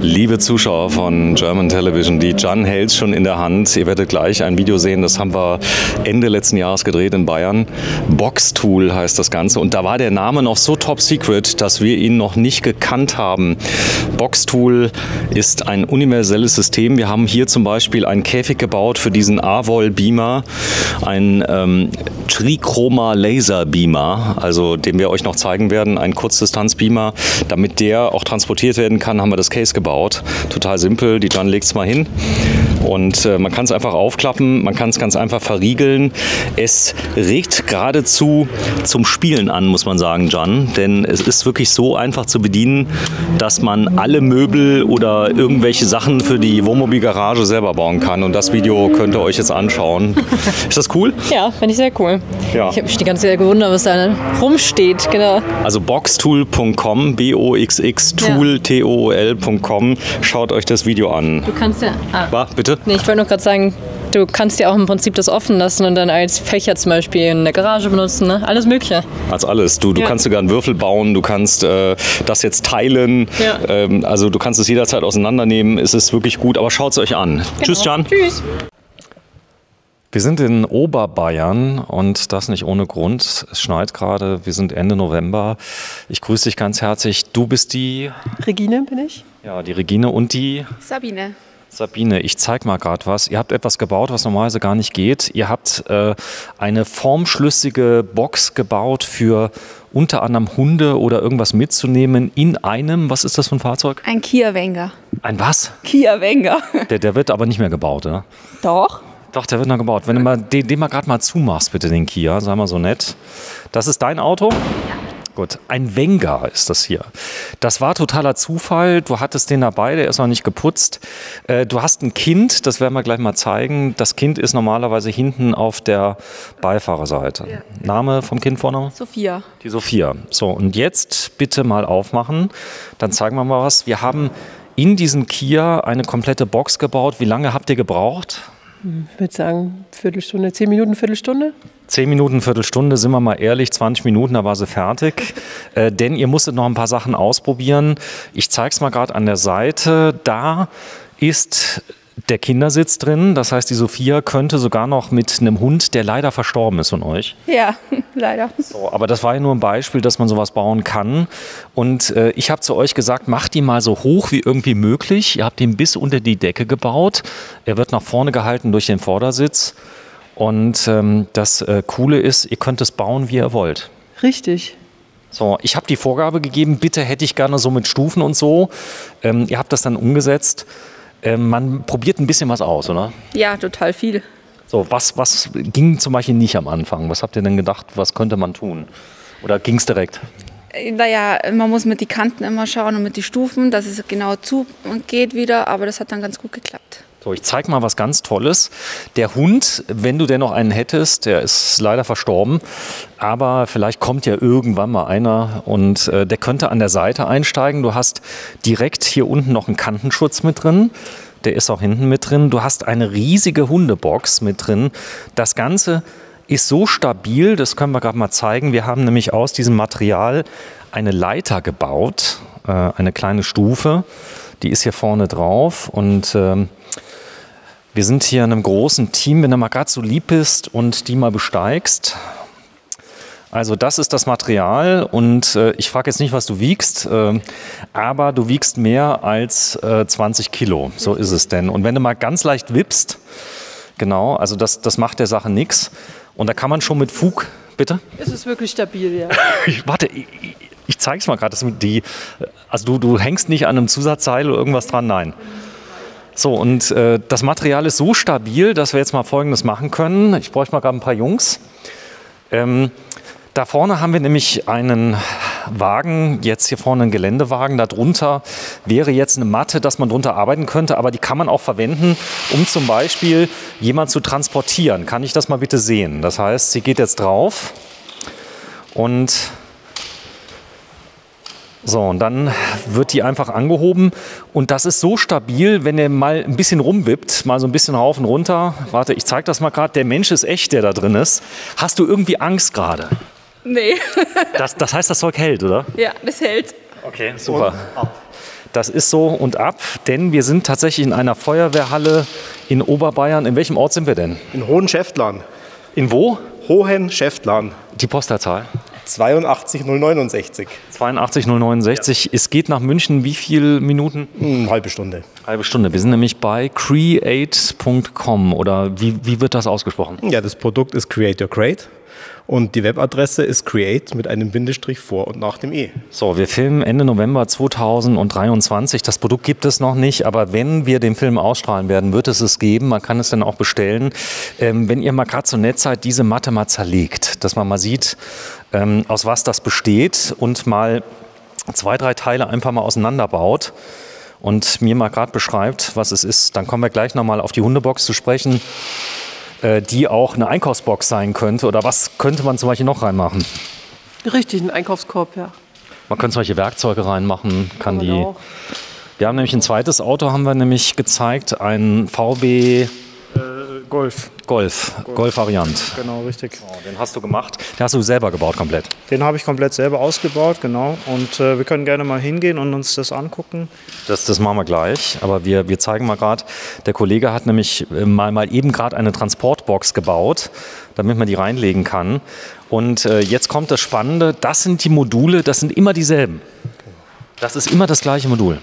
Liebe Zuschauer von German Television, die Jan hält schon in der Hand. Ihr werdet gleich ein Video sehen, das haben wir Ende letzten Jahres gedreht in Bayern. Boxtool heißt das Ganze und da war der Name noch so top secret, dass wir ihn noch nicht gekannt haben. Boxtool ist ein universelles System. Wir haben hier zum Beispiel einen Käfig gebaut für diesen AVOL Beamer, ein ähm, Trichroma Laser Beamer, also den wir euch noch zeigen werden, ein Kurzdistanzbeamer. Damit der auch transportiert werden kann, haben wir das Case gebaut. Total simpel, die Jan legt es mal hin. Und äh, man kann es einfach aufklappen, man kann es ganz einfach verriegeln. Es regt geradezu zum Spielen an, muss man sagen, Jan. Denn es ist wirklich so einfach zu bedienen, dass man alle Möbel oder irgendwelche Sachen für die Wohnmobilgarage selber bauen kann. Und das Video könnt ihr euch jetzt anschauen. Ist das cool? Ja, finde ich sehr cool. Ja. Ich habe mich die ganze Zeit gewundert, was da rumsteht. Genau. Also boxtool.com, B-O-X-X, Tool, T-O-O-L.com. Schaut euch das Video an. Du kannst ja. Ah. War, bitte? Nee, ich wollte nur gerade sagen, du kannst ja auch im Prinzip das offen lassen und dann als Fächer zum Beispiel in der Garage benutzen. Ne? Alles Mögliche. Als alles. Du, du Ja. kannst sogar einen Würfel bauen, du kannst äh, das jetzt teilen. Ja. Ähm, also du kannst es jederzeit auseinandernehmen. Es ist wirklich gut, aber schaut es euch an. Tschüss, Jan. Genau. Tschüss. Wir sind in Oberbayern und das nicht ohne Grund. Es schneit gerade, wir sind Ende November. Ich grüße dich ganz herzlich. Du bist die, Regine bin ich. Ja, die Regine und die Sabine. Sabine. Ich zeig mal gerade was. Ihr habt etwas gebaut, was normalerweise gar nicht geht. Ihr habt äh, eine formschlüssige Box gebaut für unter anderem Hunde oder irgendwas mitzunehmen in einem, was ist das für ein Fahrzeug? Ein Kia Wenger. Ein was? Kia Wenger. Der, der wird aber nicht mehr gebaut, oder? Doch. Doch, der wird noch gebaut. Wenn du mal, den, den mal gerade mal zumachst, bitte, den Kia, sei mal so nett. Das ist dein Auto? Ja. Gut, ein Wenger ist das hier. Das war totaler Zufall. Du hattest den dabei, der ist noch nicht geputzt. Äh, Du hast ein Kind, das werden wir gleich mal zeigen. Das Kind ist normalerweise hinten auf der Beifahrerseite. Name vom Kind Vorname? Sophia. Die Sophia. So, und jetzt bitte mal aufmachen. Dann zeigen wir mal was. Wir haben in diesen Kia eine komplette Box gebaut. Wie lange habt ihr gebraucht? Ich würde sagen, Viertelstunde, zehn Minuten, Viertelstunde. Zehn Minuten, Viertelstunde, sind wir mal ehrlich, 20 Minuten, da war sie fertig. Äh, denn ihr musstet noch ein paar Sachen ausprobieren. Ich zeige es mal gerade an der Seite. Da ist der Kindersitz drin. Das heißt, die Sophia könnte sogar noch mit einem Hund, der leider verstorben ist von euch. Ja, leider. So, aber das war ja nur ein Beispiel, dass man sowas bauen kann. Und äh, ich habe zu euch gesagt, macht ihn mal so hoch wie irgendwie möglich. Ihr habt ihn bis unter die Decke gebaut. Er wird nach vorne gehalten durch den Vordersitz. Und ähm, das äh, Coole ist, ihr könnt es bauen, wie ihr wollt. Richtig. So, ich habe die Vorgabe gegeben, bitte hätte ich gerne so mit Stufen und so. Ähm, ihr habt das dann umgesetzt. Ähm, man probiert ein bisschen was aus, oder? Ja, total viel. So, was, was ging zum Beispiel nicht am Anfang? Was habt ihr denn gedacht, was könnte man tun? Oder ging es direkt? Äh, Naja, man muss mit die Kanten immer schauen und mit die Stufen, dass es genau zugeht wieder, aber das hat dann ganz gut geklappt. So, ich zeig mal was ganz Tolles. Der Hund, wenn du denn noch einen hättest, der ist leider verstorben, aber vielleicht kommt ja irgendwann mal einer und äh, der könnte an der Seite einsteigen. Du hast direkt hier unten noch einen Kantenschutz mit drin. Der ist auch hinten mit drin. Du hast eine riesige Hundebox mit drin. Das Ganze ist so stabil, das können wir gerade mal zeigen. Wir haben nämlich aus diesem Material eine Leiter gebaut, äh, eine kleine Stufe. Die ist hier vorne drauf und ähm, wir sind hier in einem großen Team, wenn du mal gerade so lieb bist und die mal besteigst. Also das ist das Material und äh, ich frage jetzt nicht, was du wiegst, äh, aber du wiegst mehr als äh, 20 Kilo. So ist es denn. Und wenn du mal ganz leicht wippst, genau, also das, das macht der Sache nichts. Und da kann man schon mit Fug, bitte? Es ist wirklich stabil, ja. Ich, warte, ich, ich- zeige es mal gerade. Also du, du hängst nicht an einem Zusatzseil oder irgendwas dran, nein. So, und äh, das Material ist so stabil, dass wir jetzt mal Folgendes machen können. Ich bräuchte mal gerade ein paar Jungs. Ähm, da vorne haben wir nämlich einen Wagen, jetzt hier vorne einen Geländewagen. Darunter wäre jetzt eine Matte, dass man drunter arbeiten könnte, aber die kann man auch verwenden, um zum Beispiel jemand zu transportieren. Kann ich das mal bitte sehen? Das heißt, sie geht jetzt drauf und so, und dann wird die einfach angehoben und das ist so stabil, wenn er mal ein bisschen rumwippt, mal so ein bisschen rauf und runter. Warte, ich zeige das mal gerade. Der Mensch ist echt, der da drin ist. Hast du irgendwie Angst gerade? Nee, Das, das heißt, das Zeug hält, oder? ja, das hält. Okay, super. Das ist so und ab, denn wir sind tatsächlich in einer Feuerwehrhalle in Oberbayern. In welchem Ort sind wir denn? In Hohenschäftlarn. In wo? Hohenschäftlarn. Die Postleitzahl? 82069. 82069. Es geht nach München wie viele Minuten? Eine halbe Stunde. Halbe Stunde. Wir sind nämlich bei create.com oder wie, wie wird das ausgesprochen? Ja, das Produkt ist Create Your Crate und die Webadresse ist create mit einem Bindestrich vor und nach dem E. So, wir filmen Ende November 2023. Das Produkt gibt es noch nicht, aber wenn wir den Film ausstrahlen werden, wird es es geben. Man kann es dann auch bestellen. Ähm, wenn ihr mal gerade so nett seid, diese Matte mal zerlegt, dass man mal sieht, ähm, aus was das besteht und mal zwei, drei Teile einfach mal auseinanderbaut und mir mal gerade beschreibt, was es ist, dann kommen wir gleich nochmal auf die Hundebox zu sprechen, die auch eine Einkaufsbox sein könnte. Oder was könnte man zum Beispiel noch reinmachen? Richtig, ein Einkaufskorb, ja. Man könnte solche Werkzeuge reinmachen, kann man die. auch. Wir haben nämlich ein zweites Auto, haben wir nämlich gezeigt, ein VW Golf, Golf, Golf-Variant. genau, richtig. Den hast du gemacht, den hast du selber gebaut komplett. Den habe ich komplett selber ausgebaut, genau. Und äh, wir können gerne mal hingehen und uns das angucken. Das, das machen wir gleich, aber wir, wir zeigen mal gerade, der Kollege hat nämlich äh, mal, mal eben gerade eine Transportbox gebaut, damit man die reinlegen kann. Und äh, jetzt kommt das Spannende, das sind die Module, das sind immer dieselben. Das ist immer das gleiche Modul.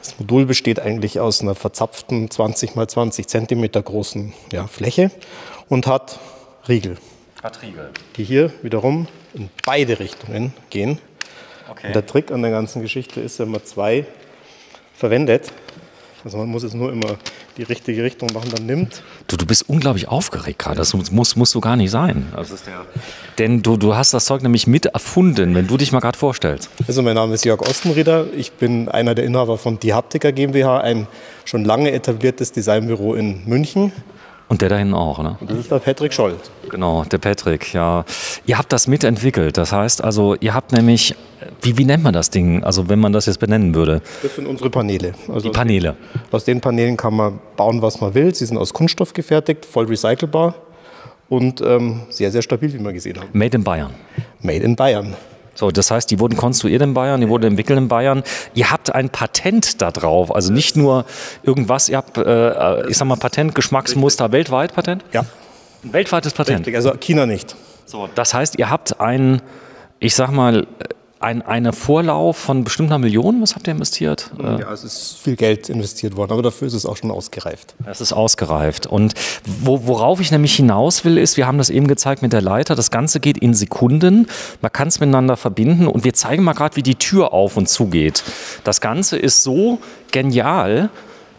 Das Modul besteht eigentlich aus einer verzapften 20 x 20 Zentimeter großen ja, Fläche und hat Riegel, die hier wiederum in beide Richtungen gehen. Und der Trick an der ganzen Geschichte ist, wenn man zwei verwendet, also man muss es nur immer die richtige Richtung machen, dann nimmt. Du, du bist unglaublich aufgeregt gerade. Das muss, musst du gar nicht sein. Der Denn du, du hast das Zeug nämlich mit erfunden, wenn du dich mal gerade vorstellst. Also mein Name ist Jörg Ostenrieder. Ich bin einer der Inhaber von Die Haptiker GmbH, ein schon lange etabliertes Designbüro in München. Und der da hinten auch, ne? Und das ist der Patrick Scholl. Genau, der Patrick, ja. Ihr habt das mitentwickelt. Das heißt also, ihr habt nämlich, wie, wie nennt man das Ding? Also wenn man das jetzt benennen würde. Das sind unsere Paneele. Also Die Paneele. Aus den Paneelen kann man bauen, was man will. Sie sind aus Kunststoff gefertigt, voll recycelbar und ähm, sehr, sehr stabil, wie wir gesehen haben. Made in Bayern. Made in Bayern. So, das heißt, die wurden konstruiert in Bayern, die wurden entwickelt in Bayern. Ihr habt ein Patent da drauf, also nicht nur irgendwas, ihr habt, äh, ich sag mal, Patent, Geschmacksmuster, weltweit Patent? Ja, Ein weltweites Patent. richtig. Also China nicht. So, das heißt, ihr habt ein, ich sag mal, ein, eine Vorlauf von bestimmt einer Million, was habt ihr investiert? Äh, Ja, es ist viel Geld investiert worden, aber dafür ist es auch schon ausgereift. Es ist ausgereift. Und wo, worauf ich nämlich hinaus will, ist, wir haben das eben gezeigt mit der Leiter, das Ganze geht in Sekunden, man kann es miteinander verbinden und wir zeigen mal gerade, wie die Tür auf und zu geht. Das Ganze ist so genial,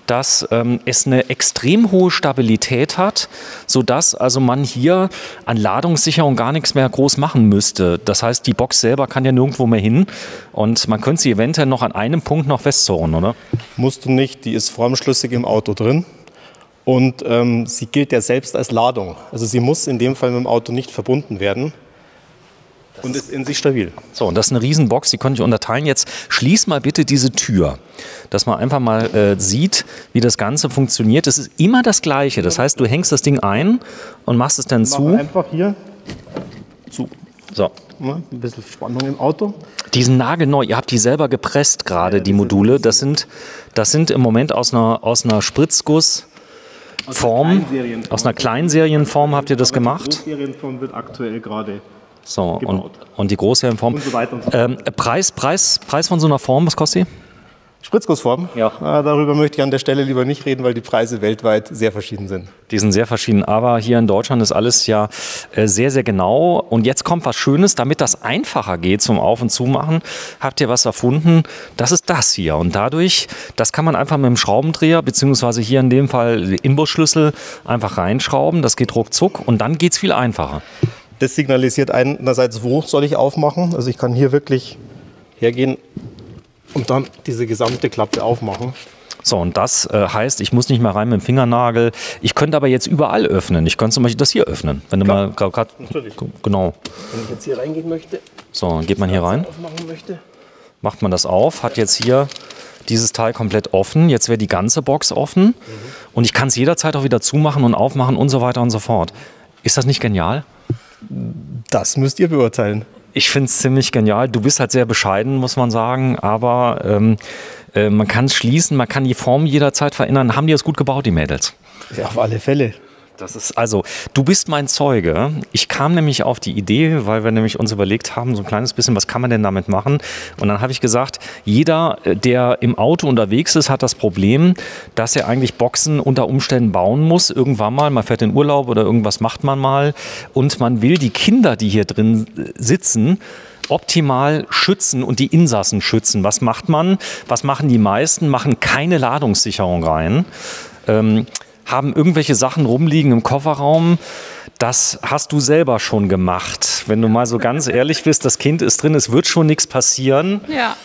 dass ähm, es eine extrem hohe Stabilität hat, sodass also man hier an Ladungssicherung gar nichts mehr groß machen müsste. Das heißt, die Box selber kann ja nirgendwo mehr hin und man könnte sie eventuell noch an einem Punkt noch festzurren, oder? Musst du nicht, die ist formschlüssig im Auto drin. Und ähm, sie gilt ja selbst als Ladung. Also sie muss in dem Fall mit dem Auto nicht verbunden werden. Und ist in sich stabil. So, und das ist eine Riesenbox, die konnte ich unterteilen. Jetzt schließ mal bitte diese Tür, dass man einfach mal äh, sieht, wie das Ganze funktioniert. Es ist immer das Gleiche. Das heißt, du hängst das Ding ein und machst es dann zu. einfach hier zu. So. Ne? Ein bisschen Spannung im Auto. Die sind nagelneu. Ihr habt die selber gepresst gerade, die Module. Das sind, das sind im Moment aus einer, aus einer Spritzgussform, Kleinserienform. aus einer Kleinserienform habt ihr das gemacht. Die Serienform wird aktuell gerade. So, und, gebaut. und die Großserienform. Und so weiter und so Ähm, Preis, Preis, Preis von so einer Form, was kostet die? Spritzgussform? Ja. Äh, darüber möchte ich an der Stelle lieber nicht reden, weil die Preise weltweit sehr verschieden sind. Die sind sehr verschieden, aber hier in Deutschland ist alles ja äh, sehr, sehr genau. Und jetzt kommt was Schönes, damit das einfacher geht zum Auf- und Zumachen, habt ihr was erfunden. Das ist das hier. Und dadurch, das kann man einfach mit dem Schraubendreher, beziehungsweise hier in dem Fall Imbusschlüssel, einfach reinschrauben. Das geht ruckzuck und dann geht es viel einfacher. Das signalisiert einerseits, wo soll ich aufmachen. Also ich kann hier wirklich hergehen und dann diese gesamte Klappe aufmachen. So, und das äh, heißt, ich muss nicht mehr rein mit dem Fingernagel. Ich könnte aber jetzt überall öffnen. Ich könnte zum Beispiel das hier öffnen. Wenn du Klar. mal gerade. Genau. Wenn ich jetzt hier reingehen möchte, So, dann geht man hier rein. möchte. macht man das auf, hat jetzt hier dieses Teil komplett offen. Jetzt wäre die ganze Box offen und ich kann es jederzeit auch wieder zumachen und aufmachen und so weiter und so fort. Ist das nicht genial? Das müsst ihr beurteilen. Ich finde es ziemlich genial. Du bist halt sehr bescheiden, muss man sagen, aber ähm, äh, man kann es schließen, man kann die Form jederzeit verändern. Haben die das gut gebaut, die Mädels? Ja, auf alle Fälle. Das ist also, du bist mein Zeuge. Ich kam nämlich auf die Idee, weil wir nämlich uns überlegt haben, so ein kleines bisschen, was kann man denn damit machen? Und dann habe ich gesagt, jeder, äh, der im Auto unterwegs ist, hat das Problem, dass er eigentlich Boxen unter Umständen bauen muss. Irgendwann mal, man fährt in Urlaub oder irgendwas macht man mal. Und man will die Kinder, die hier drin äh, sitzen, optimal schützen und die Insassen schützen. Was macht man? Was machen die meisten? Machen keine Ladungssicherung rein. Ähm, haben irgendwelche Sachen rumliegen im Kofferraum. Das hast du selber schon gemacht. Wenn du mal so ganz ehrlich bist, das Kind ist drin, es wird schon nichts passieren. Ja.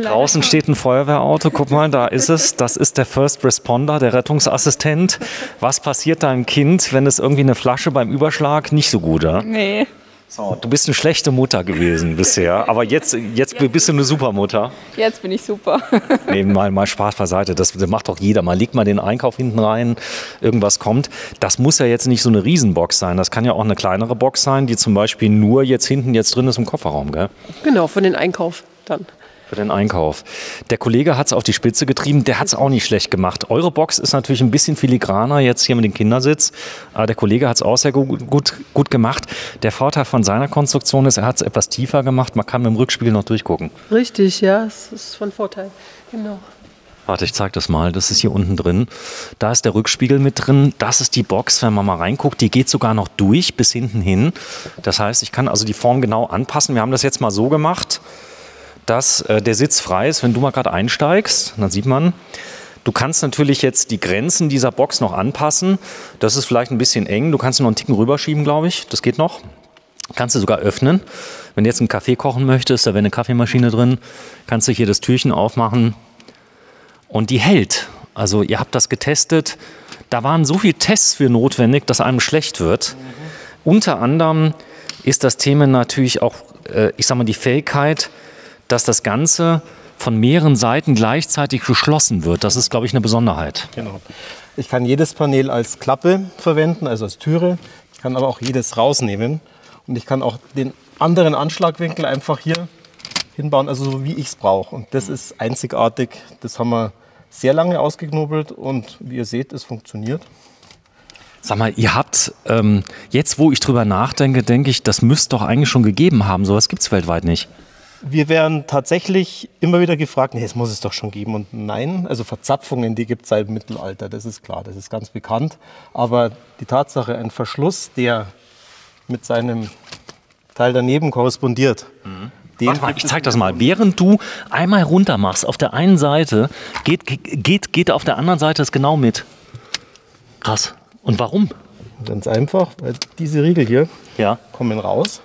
Draußen steht ein Feuerwehrauto, guck mal, da ist es. Das ist der First Responder, der Rettungsassistent. Was passiert deinem Kind, wenn es irgendwie eine Flasche beim Überschlag nicht so gut, ja? Nee. So, du bist eine schlechte Mutter gewesen bisher, aber jetzt, jetzt bist du eine super Mutter. Jetzt bin ich super. Nee, mal, mal Spaß beiseite. Das, das macht doch jeder. Man legt mal den Einkauf hinten rein, irgendwas kommt. Das muss ja jetzt nicht so eine Riesenbox sein. Das kann ja auch eine kleinere Box sein, die zum Beispiel nur jetzt hinten jetzt drin ist im Kofferraum, gell? Genau, für den Einkauf dann. Für den Einkauf. Der Kollege hat es auf die Spitze getrieben, der hat es auch nicht schlecht gemacht. Eure Box ist natürlich ein bisschen filigraner jetzt hier mit dem Kindersitz, aber der Kollege hat es auch sehr gut, gut, gut gemacht. Der Vorteil von seiner Konstruktion ist, er hat es etwas tiefer gemacht, man kann mit dem Rückspiegel noch durchgucken. Richtig, ja, das ist von Vorteil. Genau. Warte, ich zeige das mal. Das ist hier unten drin. Da ist der Rückspiegel mit drin. Das ist die Box, wenn man mal reinguckt. Die geht sogar noch durch bis hinten hin. Das heißt, ich kann also die Form genau anpassen. Wir haben das jetzt mal so gemacht, dass äh, der Sitz frei ist, wenn du mal gerade einsteigst. Dann sieht man, du kannst natürlich jetzt die Grenzen dieser Box noch anpassen. Das ist vielleicht ein bisschen eng. Du kannst noch einen Ticken rüberschieben, glaube ich. Das geht noch. Kannst du sogar öffnen. Wenn du jetzt einen Kaffee kochen möchtest, da wäre eine Kaffeemaschine drin, kannst du hier das Türchen aufmachen und die hält. Also ihr habt das getestet. Da waren so viele Tests für notwendig, dass einem schlecht wird. Unter anderem ist das Thema natürlich auch, äh, ich sag mal, die Fähigkeit, dass das Ganze von mehreren Seiten gleichzeitig geschlossen wird. Das ist, glaube ich, eine Besonderheit. Genau. Ich kann jedes Panel als Klappe verwenden, also als Türe. Ich kann aber auch jedes rausnehmen. Und ich kann auch den anderen Anschlagwinkel einfach hier hinbauen, also so wie ich es brauche. Und das ist einzigartig. Das haben wir sehr lange ausgeknobelt und wie ihr seht, es funktioniert. Sag mal, ihr habt, ähm, jetzt wo ich drüber nachdenke, denke ich, das müsste doch eigentlich schon gegeben haben. Sowas gibt es weltweit nicht. Wir werden tatsächlich immer wieder gefragt, nee, es muss es doch schon geben. Und nein, also Verzapfungen, die gibt es seit dem Mittelalter, das ist klar, das ist ganz bekannt. Aber die Tatsache, ein Verschluss, der mit seinem Teil daneben korrespondiert, den Warte mal, ich zeig das mal. Während du einmal runter machst, auf der einen Seite, geht, geht, geht auf der anderen Seite es genau mit. Krass. Und warum? Ganz einfach, weil diese Riegel hier Ja. kommen raus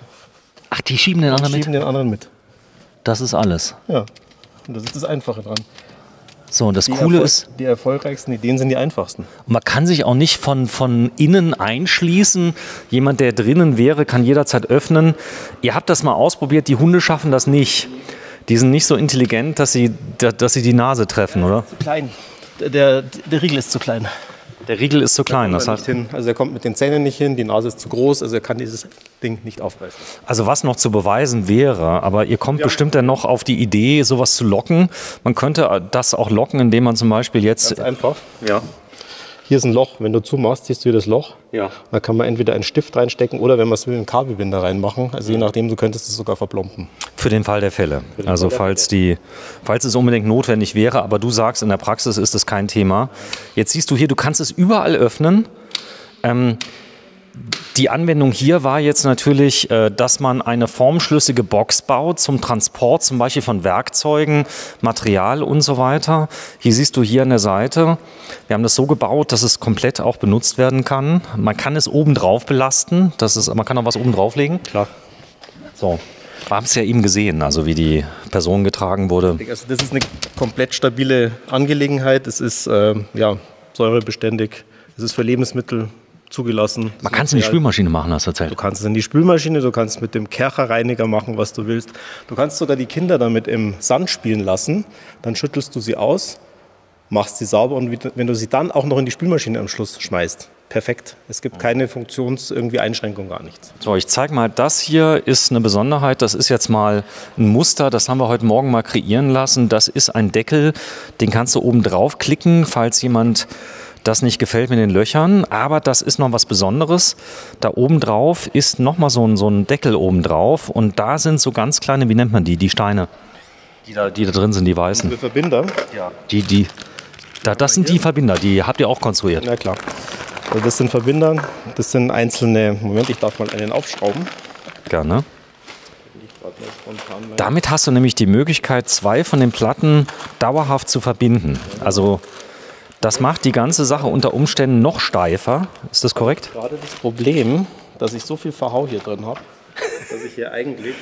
Ach, die schieben den anderen schieben mit. den anderen mit. Das ist alles. Ja, und das ist das Einfache dran. So, und das Die Coole Erfol- ist, Die erfolgreichsten Ideen sind die einfachsten. man kann sich auch nicht von, von innen einschließen. Jemand, der drinnen wäre, kann jederzeit öffnen. Ihr habt das mal ausprobiert, die Hunde schaffen das nicht. Die sind nicht so intelligent, dass sie, da- dass sie die Nase treffen, oder? Zu klein. Der, der Riegel ist zu klein. Der Riegel ist zu klein. Das er heißt. Also er kommt mit den Zähnen nicht hin, die Nase ist zu groß, also er kann dieses Ding nicht aufbeißen. Also was noch zu beweisen wäre, aber ihr kommt bestimmt dann noch auf die Idee, sowas zu locken. Man könnte das auch locken, indem man zum Beispiel jetzt... Ganz einfach. Ja. Hier ist ein Loch. Wenn du zumachst, siehst du hier das Loch. Ja. Da kann man entweder einen Stift reinstecken oder wenn man es will, einen Kabelbinder reinmachen. Also je nachdem, du könntest es sogar verplomben. Für den Fall der Fälle. Also Fall der falls, die, falls es unbedingt notwendig wäre, aber du sagst, in der Praxis ist das kein Thema. Jetzt siehst du hier, du kannst es überall öffnen. Ähm, die Anwendung hier war jetzt natürlich, äh, dass man eine formschlüssige Box baut zum Transport zum Beispiel von Werkzeugen, Material und so weiter. Hier siehst du hier an der Seite, wir haben das so gebaut, dass es komplett auch benutzt werden kann. Man kann es oben drauf belasten, das ist, man kann auch was oben drauflegen. Klar. So. Wir haben es ja eben gesehen, also wie die Person getragen wurde. Also das ist eine komplett stabile Angelegenheit. Es ist ähm, ja, säurebeständig. Es ist für Lebensmittel zugelassen. Man kann es in die Spülmaschine machen, hast du erzählt. Du kannst es in die Spülmaschine, du kannst mit dem Kercherreiniger machen, was du willst. Du kannst sogar die Kinder damit im Sand spielen lassen. Dann schüttelst du sie aus, machst sie sauber und wenn du sie dann auch noch in die Spülmaschine am Schluss schmeißt, perfekt. Es gibt keine Funktions-, irgendwie Einschränkung, gar nichts. So, ich zeige mal, das hier ist eine Besonderheit. Das ist jetzt mal ein Muster, das haben wir heute Morgen mal kreieren lassen. Das ist ein Deckel, den kannst du oben drauf klicken, falls jemand das nicht gefällt mit den Löchern. Aber das ist noch was Besonderes. Da oben drauf ist nochmal so ein, so ein Deckel oben drauf und da sind so ganz kleine, wie nennt man die, die Steine, die da, die da drin sind, die weißen. Für Verbinder? Die, die, da, das sind die Verbinder, die habt ihr auch konstruiert. Na klar. Also das sind Verbinder, das sind einzelne, Moment, ich darf mal einen aufschrauben. Gerne. Damit hast du nämlich die Möglichkeit, zwei von den Platten dauerhaft zu verbinden. Also das macht die ganze Sache unter Umständen noch steifer. Ist das korrekt? Gerade das Problem, dass ich so viel Verhau hier drin habe, dass ich hier eigentlich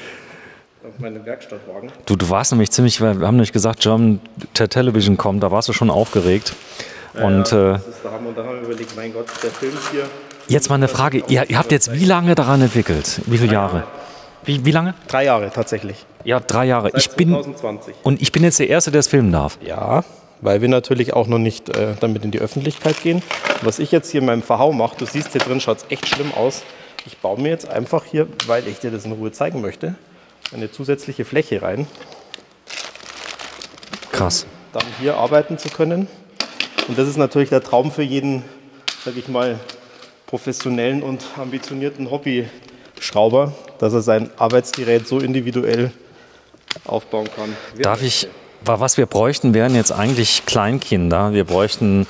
auf meine Werkstattwagen. Du, du warst nämlich ziemlich, wir haben nämlich gesagt, German Television kommt, da warst du schon aufgeregt. Und ja, äh, ist. Und da haben wir überlegt, mein Gott, der Film hier. jetzt mal eine Frage, ihr, ihr habt jetzt wie lange daran entwickelt? Wie viele Jahre? Wie, wie lange? Drei Jahre tatsächlich. Ja, drei Jahre. Seit Ich bin, 2020. und ich bin jetzt der Erste, der es filmen darf. Ja, weil wir natürlich auch noch nicht äh, damit in die Öffentlichkeit gehen. Was ich jetzt hier in meinem Verhau mache, du siehst hier drin, schaut es echt schlimm aus. Ich baue mir jetzt einfach hier, weil ich dir das in Ruhe zeigen möchte, eine zusätzliche Fläche rein, Krass. dann hier arbeiten zu können. Und das ist natürlich der Traum für jeden, sag ich mal, professionellen und ambitionierten Hobbyschrauber, dass er sein Arbeitsgerät so individuell aufbauen kann. Darf ich, was wir bräuchten, wären jetzt eigentlich Kleinkinder. Wir bräuchten,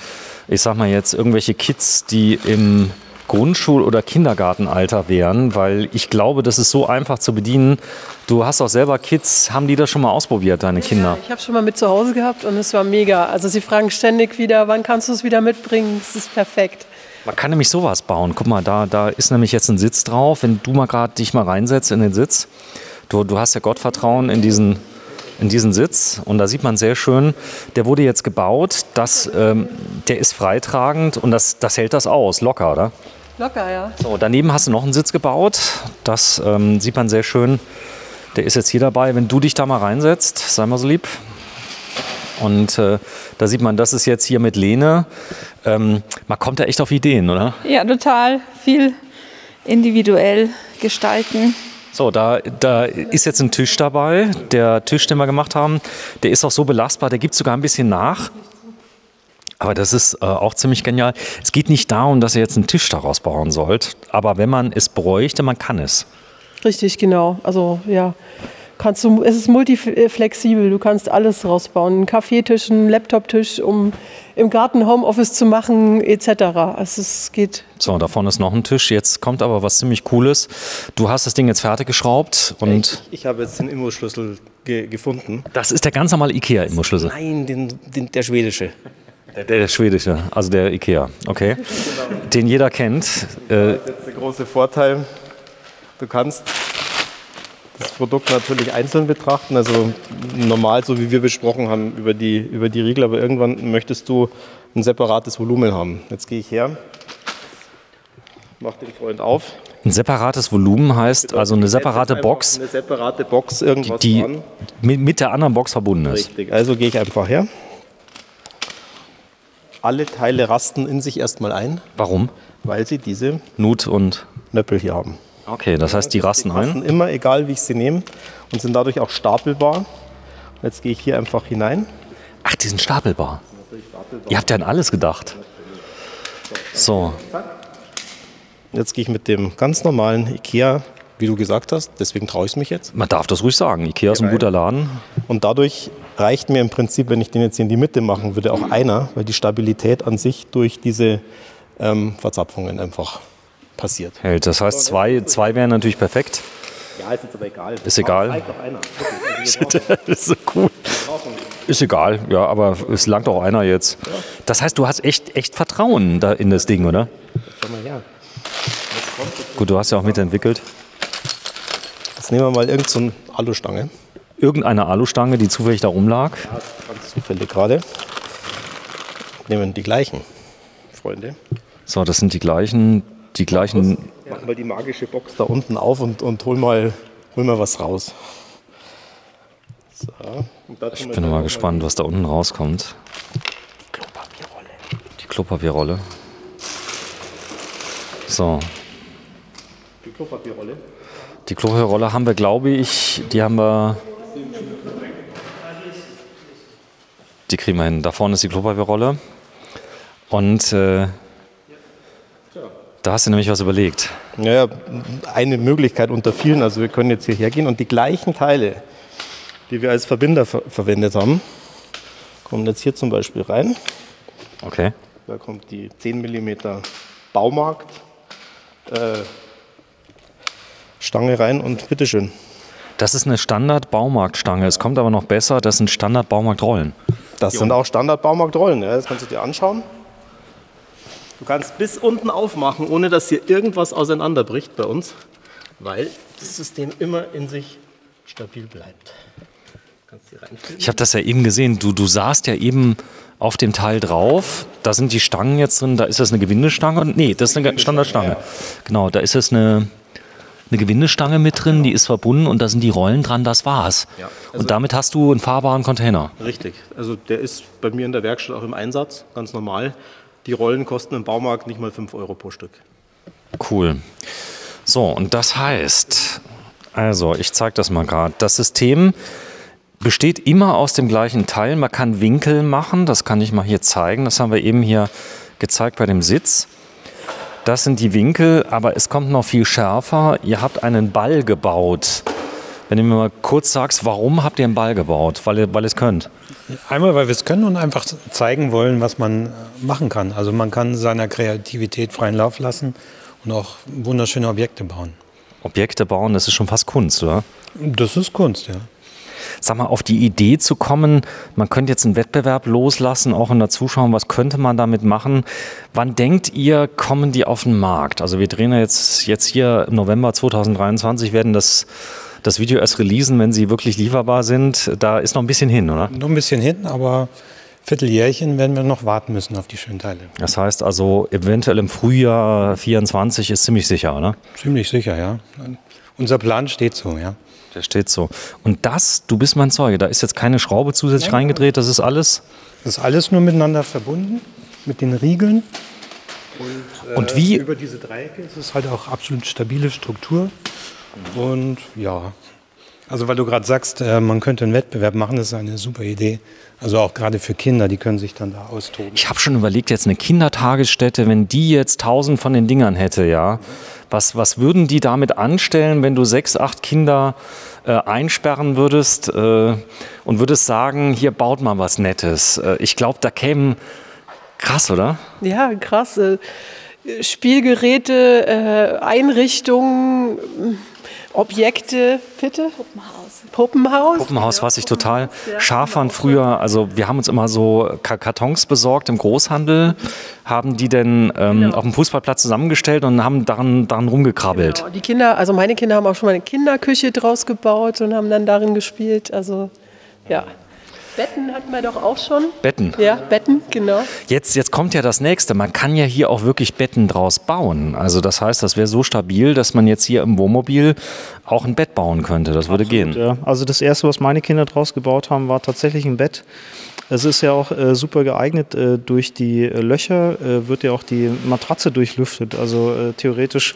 ich sag mal jetzt, irgendwelche Kids, die im Grundschul- oder Kindergartenalter wären, weil ich glaube, das ist so einfach zu bedienen. Du hast auch selber Kids, haben die das schon mal ausprobiert, deine Kinder? Ich habe schon mal mit zu Hause gehabt und es war mega. Also sie fragen ständig wieder, wann kannst du es wieder mitbringen? Es ist perfekt. Man kann nämlich sowas bauen. Guck mal, da, da ist nämlich jetzt ein Sitz drauf. Wenn du mal gerade dich mal reinsetzt in den Sitz, du, du hast ja Gottvertrauen in diesen, in diesen Sitz und da sieht man sehr schön, der wurde jetzt gebaut, das, ähm, der ist freitragend und das, das hält das aus, locker, oder? Locker, ja. So, daneben hast du noch einen Sitz gebaut, das ähm, sieht man sehr schön. Der ist jetzt hier dabei. Wenn du dich da mal reinsetzt, sei mal so lieb. Und äh, da sieht man, das ist jetzt hier mit Lehne. Ähm, man kommt da echt auf Ideen, oder? Ja, total viel individuell gestalten. So, da, da ist jetzt ein Tisch dabei. Der Tisch, den wir gemacht haben, der ist auch so belastbar, der gibt sogar ein bisschen nach. Aber das ist äh, auch ziemlich genial. Es geht nicht darum, dass ihr jetzt einen Tisch daraus bauen sollt, aber wenn man es bräuchte, man kann es. Richtig, genau. Also ja, kannst du, es ist multiflexibel. Du kannst alles rausbauen. Einen Kaffeetisch, einen Laptoptisch, um im Garten Homeoffice zu machen, etc. Also es geht. So, da vorne ist noch ein Tisch. Jetzt kommt aber was ziemlich Cooles. Du hast das Ding jetzt fertig geschraubt und Ich habe jetzt den Immo-Schlüssel ge gefunden. das ist der ganz normale Ikea-Immoschlüssel. Nein, den, den, der schwedische. Der, der schwedische, also der Ikea, okay. Den jeder kennt. Äh, Das ist jetzt der große Vorteil. Du kannst das Produkt natürlich einzeln betrachten, also normal, so wie wir besprochen haben, über die, über die Riegel, aber irgendwann möchtest du ein separates Volumen haben. Jetzt gehe ich her, mach den Freund auf. ein separates Volumen heißt, also eine separate Box, Eine separate Box, irgendwas die mit, mit der anderen Box verbunden ist. Richtig, also gehe ich einfach her. Alle Teile rasten in sich erstmal ein, Warum? weil sie diese Nut und. Nöppel hier haben. Okay, das heißt, die rasten Die ein. immer, egal wie ich sie nehme, und sind dadurch auch stapelbar. Jetzt gehe ich hier einfach hinein. Ach, die sind stapelbar. Ihr habt ja an alles gedacht. So, Jetzt gehe ich mit dem ganz normalen Ikea, wie du gesagt hast, deswegen traue ich es mich jetzt. man darf das ruhig sagen. Ikea ist ein guter Laden. Und dadurch reicht mir im Prinzip, wenn ich den jetzt hier in die Mitte machen würde, auch einer, weil die Stabilität an sich durch diese ähm, Verzapfungen einfach passiert. Hält. Das heißt, zwei, zwei wären natürlich perfekt. Ja, ist jetzt aber egal. Ist egal. Ist so cool. Ist egal, ja, aber es langt auch einer jetzt. Das heißt, du hast echt, echt Vertrauen da in das Ding, oder? Schau mal her. Gut, du hast ja auch mitentwickelt. Jetzt nehmen wir mal irgendeine so Alustange. Irgendeine Alustange, die zufällig da rumlag. Ganz zufällig gerade. Nehmen die gleichen, Freunde. So, das sind die gleichen, die gleichen. Mach mal die magische Box da unten auf und, und hol, mal, hol mal was raus. So. Ich bin mal gespannt, was da unten rauskommt. Klopapierrolle. Die Klopapierrolle. So, Die Klopapierrolle. die Klopapierrolle haben wir, glaube ich, die haben wir. Die kriegen wir hin. Da vorne ist die Klopapierrolle. Und äh, da hast du nämlich was überlegt. Naja, eine Möglichkeit unter vielen. Also wir können jetzt hierher gehen und die gleichen Teile, die wir als Verbinder ver verwendet haben, kommen jetzt hier zum Beispiel rein. Okay. Da kommt die 10 mm Baumarkt äh, Stange rein und bitteschön. Das ist eine Standard-Baumarktstange. Es kommt aber noch besser, das sind Standard-Baumarktrollen. Das sind auch Standard-Baumarktrollen. Ja, das kannst du dir anschauen. Du kannst bis unten aufmachen, ohne dass hier irgendwas auseinanderbricht bei uns, weil das System immer in sich stabil bleibt. Ich habe das ja eben gesehen. Du, du saßt ja eben auf dem Teil drauf. Da sind die Stangen jetzt drin. Da ist das eine Gewindestange. Nee, das ist eine Standardstange. Genau, da ist es eine, eine Gewindestange mit drin. Die ist verbunden und da sind die Rollen dran. Das war's. Ja, also- und damit hast du einen fahrbaren Container. Richtig. Also der ist bei mir in der Werkstatt auch im Einsatz, ganz normal. Die Rollen kosten im Baumarkt nicht mal 5 Euro pro Stück. Cool. So, und das heißt, also ich zeige das mal gerade. Das System besteht immer aus dem gleichen Teil. Man kann Winkel machen, das kann ich mal hier zeigen. Das haben wir eben hier gezeigt bei dem Sitz. Das sind die Winkel, aber es kommt noch viel schärfer. Ihr habt einen Ball gebaut. Wenn du mir mal kurz sagst, warum habt ihr einen Ball gebaut? Weil ihr, weil ihr es könnt. Einmal, weil wir es können und einfach zeigen wollen, was man äh, machen kann. Also man kann seiner Kreativität freien Lauf lassen und auch wunderschöne Objekte bauen. Objekte bauen, das ist schon fast Kunst, oder? Das ist Kunst, ja. Sag mal, auf die Idee zu kommen, man könnte jetzt einen Wettbewerb loslassen, auch in der Zuschauer, was könnte man damit machen? Wann denkt ihr, kommen die auf den Markt? Also wir drehen ja jetzt, jetzt hier im November 2023, werden das, das Video erst releasen, wenn sie wirklich lieferbar sind. Da ist noch ein bisschen hin, oder? Noch ein bisschen hin, aber Vierteljährchen werden wir noch warten müssen auf die schönen Teile. Das heißt also, eventuell im Frühjahr 24 ist ziemlich sicher, oder? Ziemlich sicher, ja. Unser Plan steht so, ja. Der steht so. Und das, du bist mein Zeuge, da ist jetzt keine Schraube zusätzlich reingedreht, das ist alles. Das ist alles nur miteinander verbunden, mit den Riegeln. Und, Und wie- Über diese Dreiecke ist es halt auch absolut stabile Struktur. Und ja, also weil du gerade sagst, äh, man könnte einen Wettbewerb machen, das ist eine super Idee. Also auch gerade für Kinder, die können sich dann da austoben. Ich habe schon überlegt, jetzt eine Kindertagesstätte, wenn die jetzt tausend von den Dingern hätte, ja, was, was würden die damit anstellen, wenn du sechs, acht Kinder äh, einsperren würdest äh, und würdest sagen, hier baut mal was Nettes. Äh, ich glaube, da kämen krass, oder? Ja, krass. äh, Spielgeräte, äh, Einrichtungen, Objekte, bitte? Puppenhaus. Puppenhaus. Puppenhaus, was ich total scharf fand früher. Also wir haben uns immer so Ka- Kartons besorgt im Großhandel, haben die denn ähm, auf dem Fußballplatz zusammengestellt und haben daran, daran rumgekrabbelt. Genau, Die Kinder, also meine Kinder haben auch schon mal eine Kinderküche draus gebaut und haben dann darin gespielt. Also ja. Betten hatten wir doch auch schon. Betten. Ja, Betten, genau. Jetzt, jetzt kommt ja das nächste. Man kann ja hier auch wirklich Betten draus bauen. Also das heißt, das wäre so stabil, dass man jetzt hier im Wohnmobil auch ein Bett bauen könnte. Das würde gehen. Ja, also das erste, was meine Kinder draus gebaut haben, war tatsächlich ein Bett. Es ist ja auch äh, super geeignet. Äh, durch die äh, Löcher äh, wird ja auch die Matratze durchlüftet. Also äh, theoretisch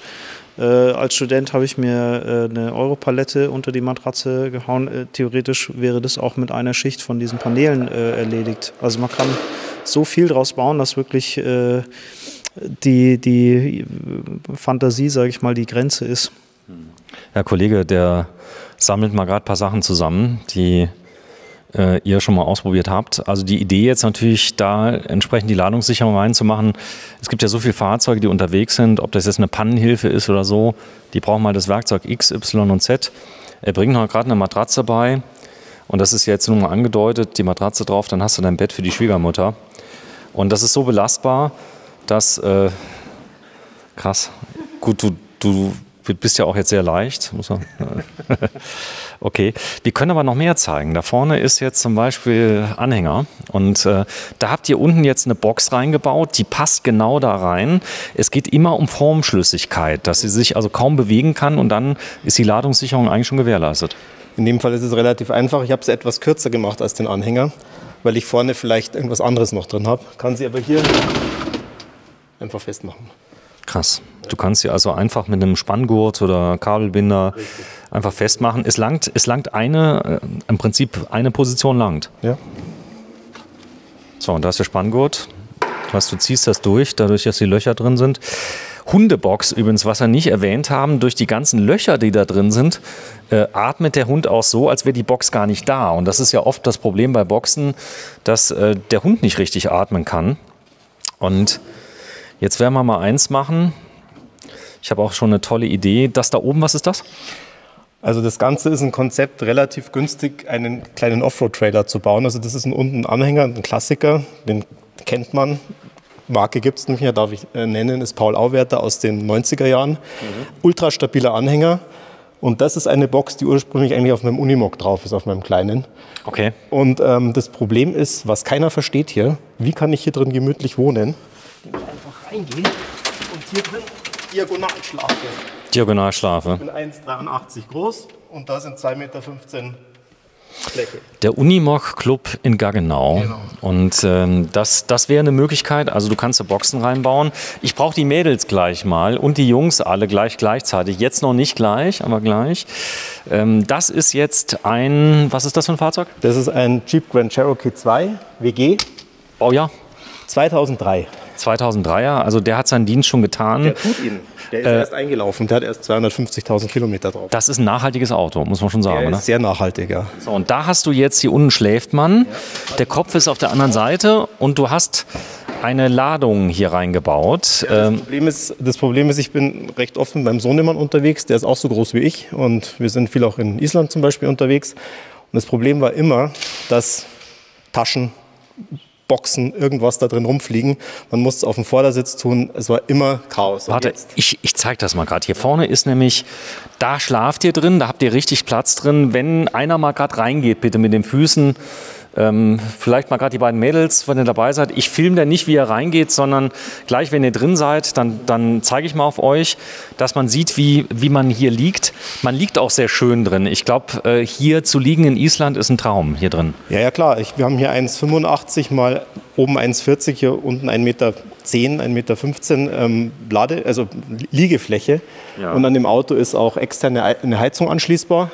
äh, als Student habe ich mir äh, eine Europalette unter die Matratze gehauen. Äh, theoretisch wäre das auch mit einer Schicht von diesen Paneelen äh, erledigt. Also man kann so viel draus bauen, dass wirklich äh, die, die Fantasie, sage ich mal, die Grenze ist. Herr Kollege, der sammelt mal gerade ein paar Sachen zusammen, die äh, ihr schon mal ausprobiert habt. Also die Idee jetzt natürlich, da entsprechend die Ladungssicherung reinzumachen. Es gibt ja so viele Fahrzeuge, die unterwegs sind, ob das jetzt eine Pannenhilfe ist oder so. Die brauchen mal das Werkzeug X, Y und Z. Er bringt noch gerade eine Matratze bei. Und das ist jetzt nur mal angedeutet, die Matratze drauf, dann hast du dein Bett für die Schwiegermutter. Und das ist so belastbar, dass, äh, krass, gut, du, du bist ja auch jetzt sehr leicht. Okay, wir können aber noch mehr zeigen. Da vorne ist jetzt zum Beispiel Anhänger und äh, da habt ihr unten jetzt eine Box reingebaut, die passt genau da rein. Es geht immer um Formschlüssigkeit, dass sie sich also kaum bewegen kann und dann ist die Ladungssicherung eigentlich schon gewährleistet. In dem Fall ist es relativ einfach. Ich habe es etwas kürzer gemacht als den Anhänger, weil ich vorne vielleicht irgendwas anderes noch drin habe. Kann sie aber hier einfach festmachen. Krass. Du kannst sie also einfach mit einem Spanngurt oder Kabelbinder einfach festmachen. Es langt, es langt eine, äh, im Prinzip eine Position langt. Ja. So, und da ist der Spanngurt. Was du ziehst das durch, dadurch, dass die Löcher drin sind. Hundebox übrigens, was wir nicht erwähnt haben, durch die ganzen Löcher, die da drin sind, äh, atmet der Hund auch so, als wäre die Box gar nicht da. Und das ist ja oft das Problem bei Boxen, dass äh, der Hund nicht richtig atmen kann. Und jetzt werden wir mal eins machen. Ich habe auch schon eine tolle Idee. Das da oben, was ist das? Also das Ganze ist ein Konzept, relativ günstig einen kleinen Offroad-Trailer zu bauen. Also das ist ein unten Anhänger, ein Klassiker, den kennt man. Marke gibt es nicht mehr, darf ich äh, nennen, ist Paul Auwerter aus den 90er Jahren. Mhm. Ultra stabiler Anhänger. Und das ist eine Box, die ursprünglich eigentlich auf meinem Unimog drauf ist, auf meinem kleinen. Okay. Und ähm, das Problem ist, was keiner versteht hier, wie kann ich hier drin gemütlich wohnen? Indem ich einfach reingehe und hier drin diagonal schlafe. Diagonalschlafe. Ich bin 1,83 groß und da sind 2,15 Meter Fläche. Der Unimog Club in Gaggenau. Genau. Und ähm, das, das wäre eine Möglichkeit. Also du kannst da Boxen reinbauen. Ich brauche die Mädels gleich mal und die Jungs alle gleich gleichzeitig. Jetzt noch nicht gleich, aber gleich. Ähm, das ist jetzt ein, was ist das für ein Fahrzeug? Das ist ein Jeep Grand Cherokee 2 WG Baujahr 2003. 2003er. Also der hat seinen Dienst schon getan. Der tut ihn. Der ist Äh, erst eingelaufen. Der hat erst 250.000 Kilometer drauf. Das ist ein nachhaltiges Auto, muss man schon sagen. Der ist sehr nachhaltig, ja. So, und da hast du jetzt, hier unten schläft man, der Kopf ist auf der anderen Seite und du hast eine Ladung hier reingebaut. Das Ähm, Problem, ist, das Problem ist, ich bin recht oft mit meinem Sohnemann unterwegs. Der ist auch so groß wie ich. Und wir sind viel auch in Island zum Beispiel unterwegs. Und das Problem war immer, dass Taschen, Boxen, irgendwas da drin rumfliegen. Man muss es auf dem Vordersitz tun. Es war immer Chaos. Warte, ich, ich zeige das mal gerade. Hier vorne ist nämlich, da schlaft ihr drin, da habt ihr richtig Platz drin. Wenn einer mal gerade reingeht, bitte mit den Füßen, ähm, vielleicht mal gerade die beiden Mädels, wenn ihr dabei seid. Ich filme da nicht, wie ihr reingeht, sondern gleich, wenn ihr drin seid, dann, dann zeige ich mal auf euch, dass man sieht, wie, wie man hier liegt. Man liegt auch sehr schön drin. Ich glaube, äh, hier zu liegen in Island ist ein Traum hier drin. Ja, ja, klar. Ich, wir haben hier 1,85 mal oben 1,40, hier unten 1,10 Meter, 1,15 Meter ähm, Lade, also Liegefläche. Ja. Und an dem Auto ist auch externe Ei- eine Heizung anschließbar.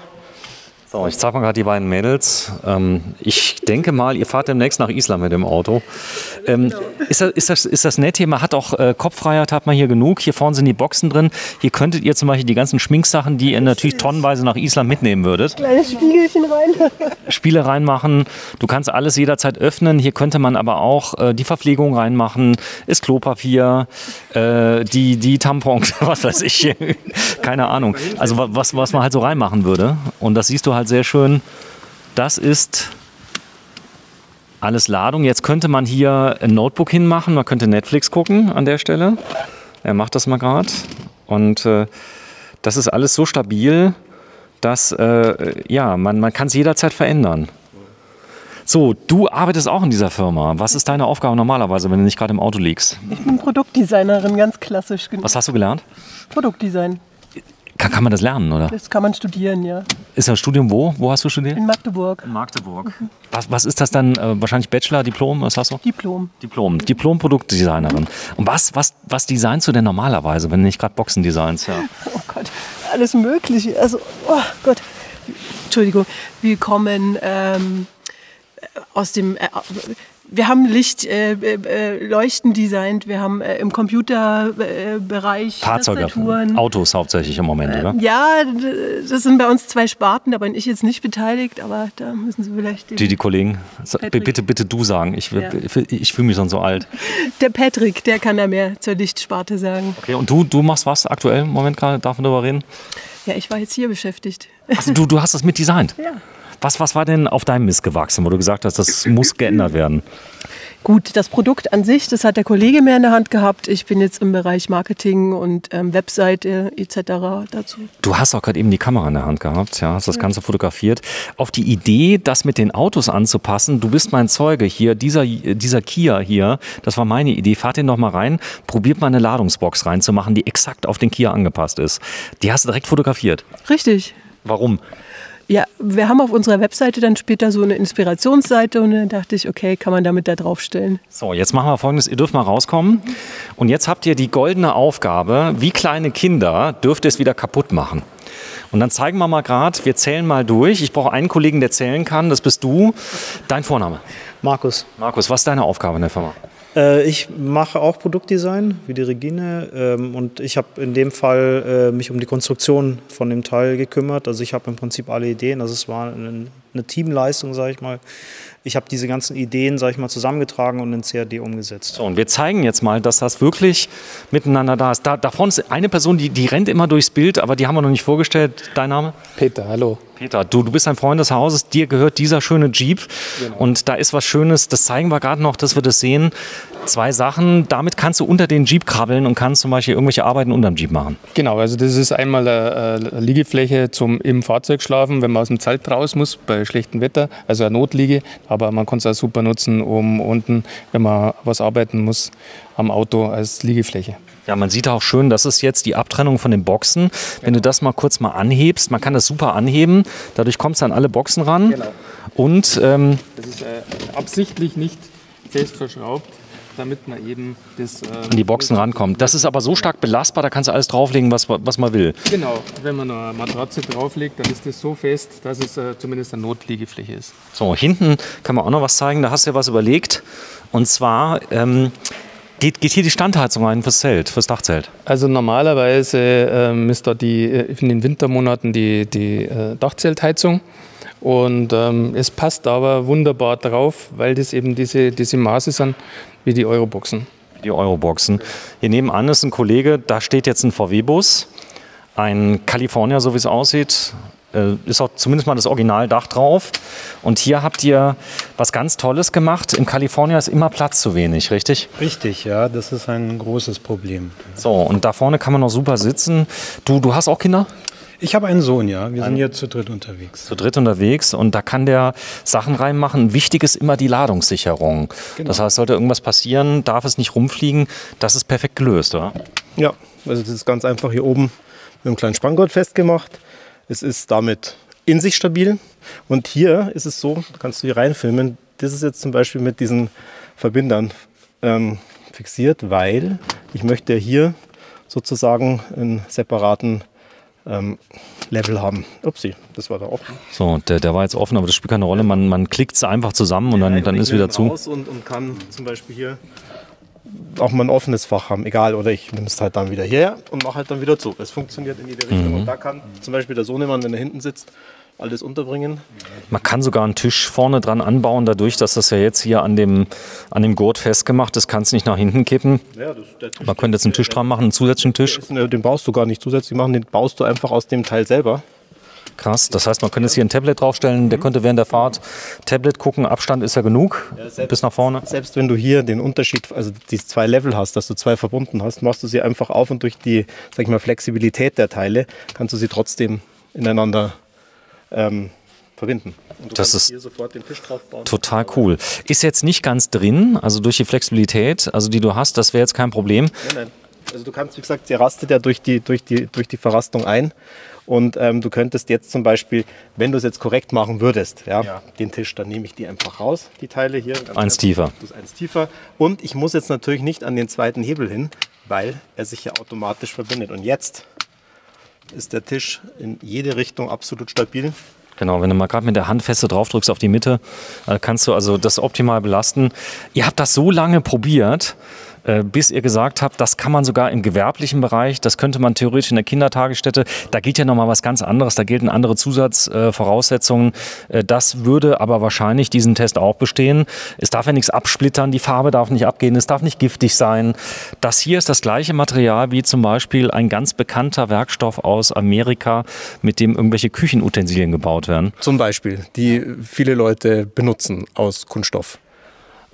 So, ich zeige mal gerade die beiden Mädels. Ähm, ich denke mal, ihr fahrt demnächst nach Island mit dem Auto. Ähm, ist, das, ist, das, ist das nett hier? Man hat auch äh, Kopffreiheit, hat man hier genug. Hier vorne sind die Boxen drin. Hier könntet ihr zum Beispiel die ganzen Schminksachen, die ihr natürlich tonnenweise nach Island mitnehmen würdet, Kleines Spiegelchen rein. Spiele reinmachen. Du kannst alles jederzeit öffnen. Hier könnte man aber auch äh, die Verpflegung reinmachen, ist Klopapier, äh, die, die Tampons, was weiß ich. Keine Ahnung. Also wa- was, was man halt so reinmachen würde. Und das siehst du halt sehr schön. Das ist alles Ladung. Jetzt könnte man hier ein Notebook hinmachen. Man könnte Netflix gucken an der Stelle. Er macht das mal gerade. Und äh, das ist alles so stabil, dass äh, ja, man, man kann es jederzeit verändern. So, du arbeitest auch in dieser Firma. Was ist deine Aufgabe normalerweise, wenn du nicht gerade im Auto liegst? Ich bin Produktdesignerin, ganz klassisch. Was hast du gelernt? Produktdesign. Kann, kann man das lernen, oder? Das kann man studieren, ja. Ist das Studium wo? Wo hast du studiert? In Magdeburg. In Magdeburg. Was, was ist das dann? Äh, wahrscheinlich Bachelor, Diplom? Was hast du? Diplom. Diplom. Diplom-Produktdesignerin. Und was, was, was designst du denn normalerweise, wenn du nicht gerade Boxen designst? Ja. Oh Gott, alles Mögliche. Also, oh Gott. Entschuldigung. Wir kommen ähm, aus dem. Äh, wir haben Licht, äh, äh, designt, wir haben äh, im Computerbereich äh, Bereich Fahrzeuge. Autos hauptsächlich im Moment, oder? Ja, das sind bei uns zwei Sparten, da bin ich jetzt nicht beteiligt, aber da müssen Sie vielleicht Die, die Kollegen, Patrick. bitte, bitte du sagen. Ich, Ja. ich, fühle mich sonst so alt. der Patrick, der kann da mehr zur Lichtsparte sagen. Okay, und du, du machst was aktuell im Moment gerade? Darf man darüber reden? Ja, ich war jetzt hier beschäftigt. Also du, du hast das mit designt. Ja. Was, was war denn auf deinem Mist gewachsen, wo du gesagt hast, das muss geändert werden? Gut, das Produkt an sich, das hat der Kollege mehr in der Hand gehabt. Ich bin jetzt im Bereich Marketing und ähm, Webseite etc. dazu. Du hast auch gerade eben die Kamera in der Hand gehabt, ja, hast das Ganze fotografiert. Auf die Idee, das mit den Autos anzupassen, du bist mein Zeuge hier, dieser, dieser Kia hier, das war meine Idee. Fahrt den doch mal rein, probiert mal eine Ladungsbox reinzumachen, die exakt auf den Kia angepasst ist. Die hast du direkt fotografiert. Richtig. Warum? Ja, wir haben auf unserer Webseite dann später so eine Inspirationsseite und dann dachte ich, okay, kann man damit da draufstellen. So, jetzt machen wir folgendes, ihr dürft mal rauskommen und jetzt habt ihr die goldene Aufgabe, wie kleine Kinder dürft ihr es wieder kaputt machen. Und dann zeigen wir mal gerade, wir zählen mal durch. Ich brauche einen Kollegen, der zählen kann, das bist du. Dein Vorname? Markus. Markus, was ist deine Aufgabe in der Firma? Äh, ich mache auch Produktdesign wie die Regine ähm, und ich habe in dem Fall äh, mich um die Konstruktion von dem Teil gekümmert. Also ich habe im Prinzip alle Ideen. Also es war eine, eine Teamleistung, sage ich mal. Ich habe diese ganzen Ideen, sage ich mal, zusammengetragen und in CAD umgesetzt. So, und wir zeigen jetzt mal, dass das wirklich miteinander da ist. Da, da vorne ist eine Person, die, die rennt immer durchs Bild, aber die haben wir noch nicht vorgestellt. Dein Name? Peter, hallo. Peter, du, du bist ein Freund des Hauses, dir gehört dieser schöne Jeep Genau. und da ist was Schönes, das zeigen wir gerade noch, dass wir das sehen. Zwei Sachen, damit kannst du unter den Jeep krabbeln und kannst zum Beispiel irgendwelche Arbeiten unterm Jeep machen. Genau, also das ist einmal eine, eine Liegefläche zum im Fahrzeug schlafen, wenn man aus dem Zelt raus muss bei schlechtem Wetter, also eine Notliege. Aber man kann es auch super nutzen, um unten, wenn man was arbeiten muss, am Auto als Liegefläche. Ja, man sieht auch schön, das ist jetzt die Abtrennung von den Boxen. Wenn du das mal kurz mal anhebst, man kann das super anheben, dadurch kommst du an alle Boxen ran. Genau. Und ähm, Das ist äh, absichtlich nicht fest verschraubt, damit man eben das. Äh, an die Boxen rankommt. Das ist aber so stark belastbar, da kannst du alles drauflegen, was, was man will. Genau, wenn man eine Matratze drauflegt, dann ist das so fest, dass es äh, zumindest eine Notliegefläche ist. So, hinten kann man auch noch was zeigen, da hast du ja was überlegt. Und zwar ähm, geht, geht hier die Standheizung rein fürs Zelt, fürs Dachzelt. Also normalerweise ähm, ist da die, äh, in den Wintermonaten die, die äh, Dachzeltheizung. Und ähm, es passt aber wunderbar drauf, weil das eben diese, diese Maße sind wie die Euroboxen. Die Euroboxen. Hier nebenan ist ein Kollege, da steht jetzt ein VW-Bus, ein California, so wie es aussieht. Äh, Ist auch zumindest mal das Originaldach drauf. Und hier habt ihr was ganz Tolles gemacht. Im California ist immer Platz zu wenig, richtig? Richtig, ja, das ist ein großes Problem. So, und da vorne kann man noch super sitzen. Du, du hast auch Kinder? Ich habe einen Sohn, ja. Wir sind hier zu dritt unterwegs. zu dritt unterwegs und da kann der Sachen reinmachen. Wichtig ist immer die Ladungssicherung. Das heißt, sollte irgendwas passieren, darf es nicht rumfliegen. Das ist perfekt gelöst, oder? Ja, also das ist ganz einfach hier oben mit einem kleinen Spanngurt festgemacht. Es ist damit in sich stabil. Und hier ist es so, da kannst du hier reinfilmen, das ist jetzt zum Beispiel mit diesen Verbindern ähm, fixiert, weil ich möchte hier sozusagen einen separaten ähm, Level haben. Upsi, das war da offen. So, der, der war jetzt offen, aber das spielt keine Rolle. Man, man klickt es einfach zusammen und dann, dann ist wieder zu. Und, und kann zum Beispiel hier auch mal ein offenes Fach haben, egal. Oder ich nehme es halt dann wieder hierher und mache halt dann wieder zu. Es funktioniert in jede Richtung. Und da kann zum Beispiel der Sohnemann, wenn er hinten sitzt, alles unterbringen. Man kann sogar einen Tisch vorne dran anbauen, dadurch, dass das ja jetzt hier an dem, an dem Gurt festgemacht ist, kann es nicht nach hinten kippen. Ja, das, Man könnte jetzt einen Tisch dran machen, einen zusätzlichen Tisch. den, baust du gar nicht zusätzlich machen, den baust du einfach aus dem Teil selber. Krass. Das heißt, man könnte jetzt hier ein Tablet draufstellen, der könnte während der Fahrt Tablet gucken, Abstand ist ja genug bis nach vorne. Selbst wenn du hier den Unterschied, also die zwei Level hast, dass du zwei verbunden hast, machst du sie einfach auf und durch die, sag ich mal, Flexibilität der Teile kannst du sie trotzdem ineinander ähm, verbinden. Und du Das ist hier sofort den Tisch drauf bauen. Total cool. Ist jetzt nicht ganz drin, also durch die Flexibilität, also die du hast, das wäre jetzt kein Problem. Nein, nein. Also du kannst, wie gesagt, sie rastet ja durch die, durch die, durch die Verrastung ein. Und ähm, du könntest jetzt zum Beispiel, wenn du es jetzt korrekt machen würdest, ja, den Tisch, dann nehme ich die einfach raus, die Teile hier. Eins tiefer. Das ist eins tiefer. Und ich muss jetzt natürlich nicht an den zweiten Hebel hin, weil er sich ja automatisch verbindet. Und jetzt ist der Tisch in jede Richtung absolut stabil. Genau, wenn du mal gerade mit der Hand feste drauf drückst auf die Mitte, äh, kannst du also das optimal belasten. Ihr habt das so lange probiert, bis ihr gesagt habt, das kann man sogar im gewerblichen Bereich, das könnte man theoretisch in der Kindertagesstätte, da gilt ja nochmal was ganz anderes, da gelten andere Zusatzvoraussetzungen. Äh, das würde aber wahrscheinlich diesen Test auch bestehen. Es darf ja nichts absplittern, die Farbe darf nicht abgehen, es darf nicht giftig sein. Das hier ist das gleiche Material wie zum Beispiel ein ganz bekannter Werkstoff aus Amerika, mit dem irgendwelche Küchenutensilien gebaut werden. Zum Beispiel, die viele Leute benutzen aus Kunststoff.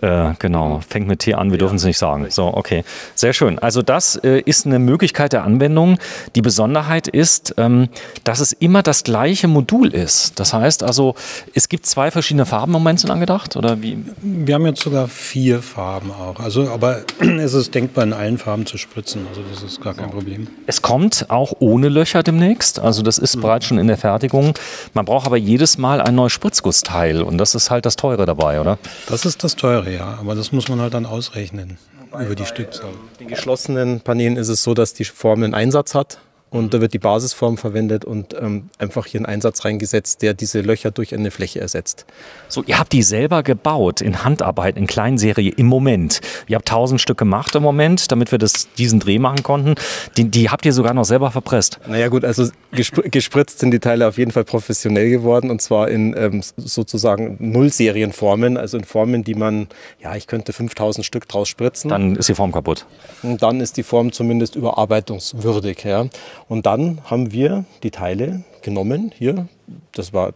Äh, genau, fängt mit T an, wir ja. dürfen es nicht sagen. So, okay. Sehr schön. Also das äh, ist eine Möglichkeit der Anwendung. Die Besonderheit ist, ähm, dass es immer das gleiche Modul ist. Das heißt also, es gibt zwei verschiedene Farben im Moment sind angedacht? Oder wie? Wir haben jetzt sogar vier Farben auch. Also, aber es ist denkbar, in allen Farben zu spritzen. Also das ist gar kein Problem. Es kommt auch ohne Löcher demnächst. Also das ist mhm. bereits schon in der Fertigung. Man braucht aber jedes Mal ein neues Spritzgussteil. Und das ist halt das Teure dabei, oder? Das ist das Teure ja. Aber das muss man halt dann ausrechnen Wobei über die Stückzahl. Bei den geschlossenen Paneelen ist es so, dass die Form einen Einsatz hat. Und da wird die Basisform verwendet und ähm, einfach hier ein Einsatz reingesetzt, der diese Löcher durch eine Fläche ersetzt. So, ihr habt die selber gebaut in Handarbeit, in Kleinserie im Moment. Ihr habt tausend Stück gemacht im Moment, damit wir das, diesen Dreh machen konnten. Die, die habt ihr sogar noch selber verpresst. Naja gut, also gespr gespritzt sind die Teile auf jeden Fall professionell geworden und zwar in ähm, sozusagen Nullserienformen, also in Formen, die man, ja, ich könnte 5000 Stück draus spritzen. Dann ist die Form kaputt. Und dann ist die Form zumindest überarbeitungswürdig. Ja. Und dann haben wir die Teile genommen hier. Das war,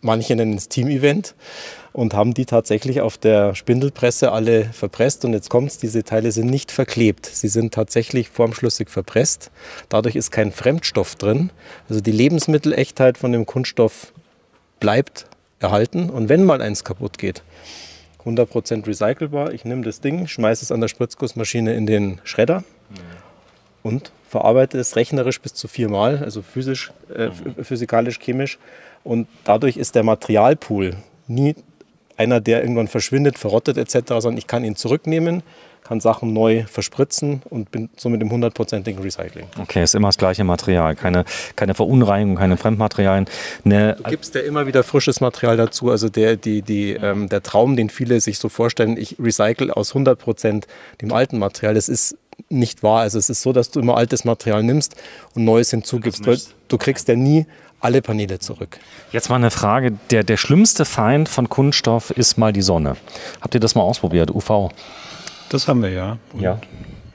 manche nennen es Team-Event und haben die tatsächlich auf der Spindelpresse alle verpresst. Und jetzt kommt es, diese Teile sind nicht verklebt. Sie sind tatsächlich formschlüssig verpresst. Dadurch ist kein Fremdstoff drin. Also die Lebensmittelechtheit von dem Kunststoff bleibt erhalten. Und wenn mal eins kaputt geht, 100% recycelbar. Ich nehme das Ding, schmeiße es an der Spritzgussmaschine in den Schredder und verarbeite es rechnerisch bis zu viermal, also physisch, äh, physikalisch, chemisch. Und dadurch ist der Materialpool nie einer, der irgendwann verschwindet, verrottet etc., sondern ich kann ihn zurücknehmen, kann Sachen neu verspritzen und bin somit im hundertprozentigen Recycling. Okay, ist immer das gleiche Material, keine, keine Verunreinigung, keine Fremdmaterialien. Eine du gibst ja immer wieder frisches Material dazu. Also der, die, die, ähm, der Traum, den viele sich so vorstellen, ich recycle aus 100 Prozent dem alten Material, das ist nicht wahr. Also es ist so, dass du immer altes Material nimmst und Neues hinzugibst, weil du kriegst ja nie alle Paneele zurück. Jetzt mal eine Frage. Der, der schlimmste Feind von Kunststoff ist mal die Sonne. Habt ihr das mal ausprobiert, UV? Das haben wir ja. Und ja.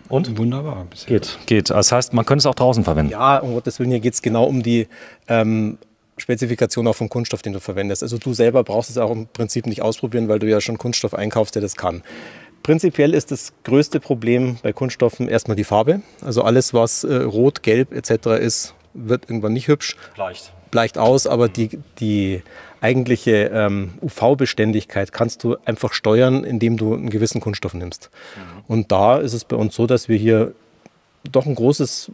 Und? Wunderbar. Bisher. Geht, geht. Das heißt, man könnte es auch draußen verwenden. Ja, um Gottes Willen, hier geht es genau um die ähm, Spezifikation auch vom Kunststoff, den du verwendest. Also du selber brauchst es auch im Prinzip nicht ausprobieren, weil du ja schon Kunststoff einkaufst, der das kann. Prinzipiell ist das größte Problem bei Kunststoffen erstmal die Farbe. Also alles, was äh, rot, gelb etc. ist, wird irgendwann nicht hübsch. Bleicht. Bleicht aus, aber die, die eigentliche ähm, UV-Beständigkeit kannst du einfach steuern, indem du einen gewissen Kunststoff nimmst. Mhm. Und da ist es bei uns so, dass wir hier doch ein großes,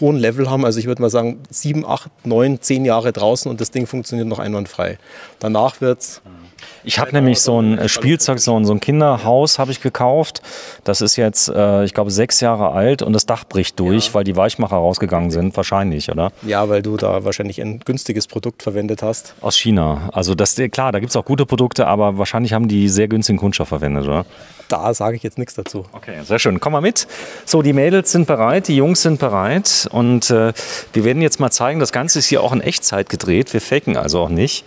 hohen Level haben. Also ich würde mal sagen, sieben, acht, neun, zehn Jahre draußen und das Ding funktioniert noch einwandfrei. Danach wird es mhm ich habe nämlich so ein äh, Spielzeug, so ein, so ein Kinderhaus habe ich gekauft. Das ist jetzt, äh, ich glaube, sechs Jahre alt und das Dach bricht durch, ja. weil die Weichmacher rausgegangen sind, wahrscheinlich, oder? Ja, weil du da wahrscheinlich ein günstiges Produkt verwendet hast. Aus China. Also das, klar, da gibt es auch gute Produkte, aber wahrscheinlich haben die sehr günstigen Kunststoff verwendet, oder? Da sage ich jetzt nichts dazu. Okay, sehr schön. Komm mal mit. So, die Mädels sind bereit, die Jungs sind bereit und äh, wir werden jetzt mal zeigen, das Ganze ist hier auch in Echtzeit gedreht. Wir faken also auch nicht.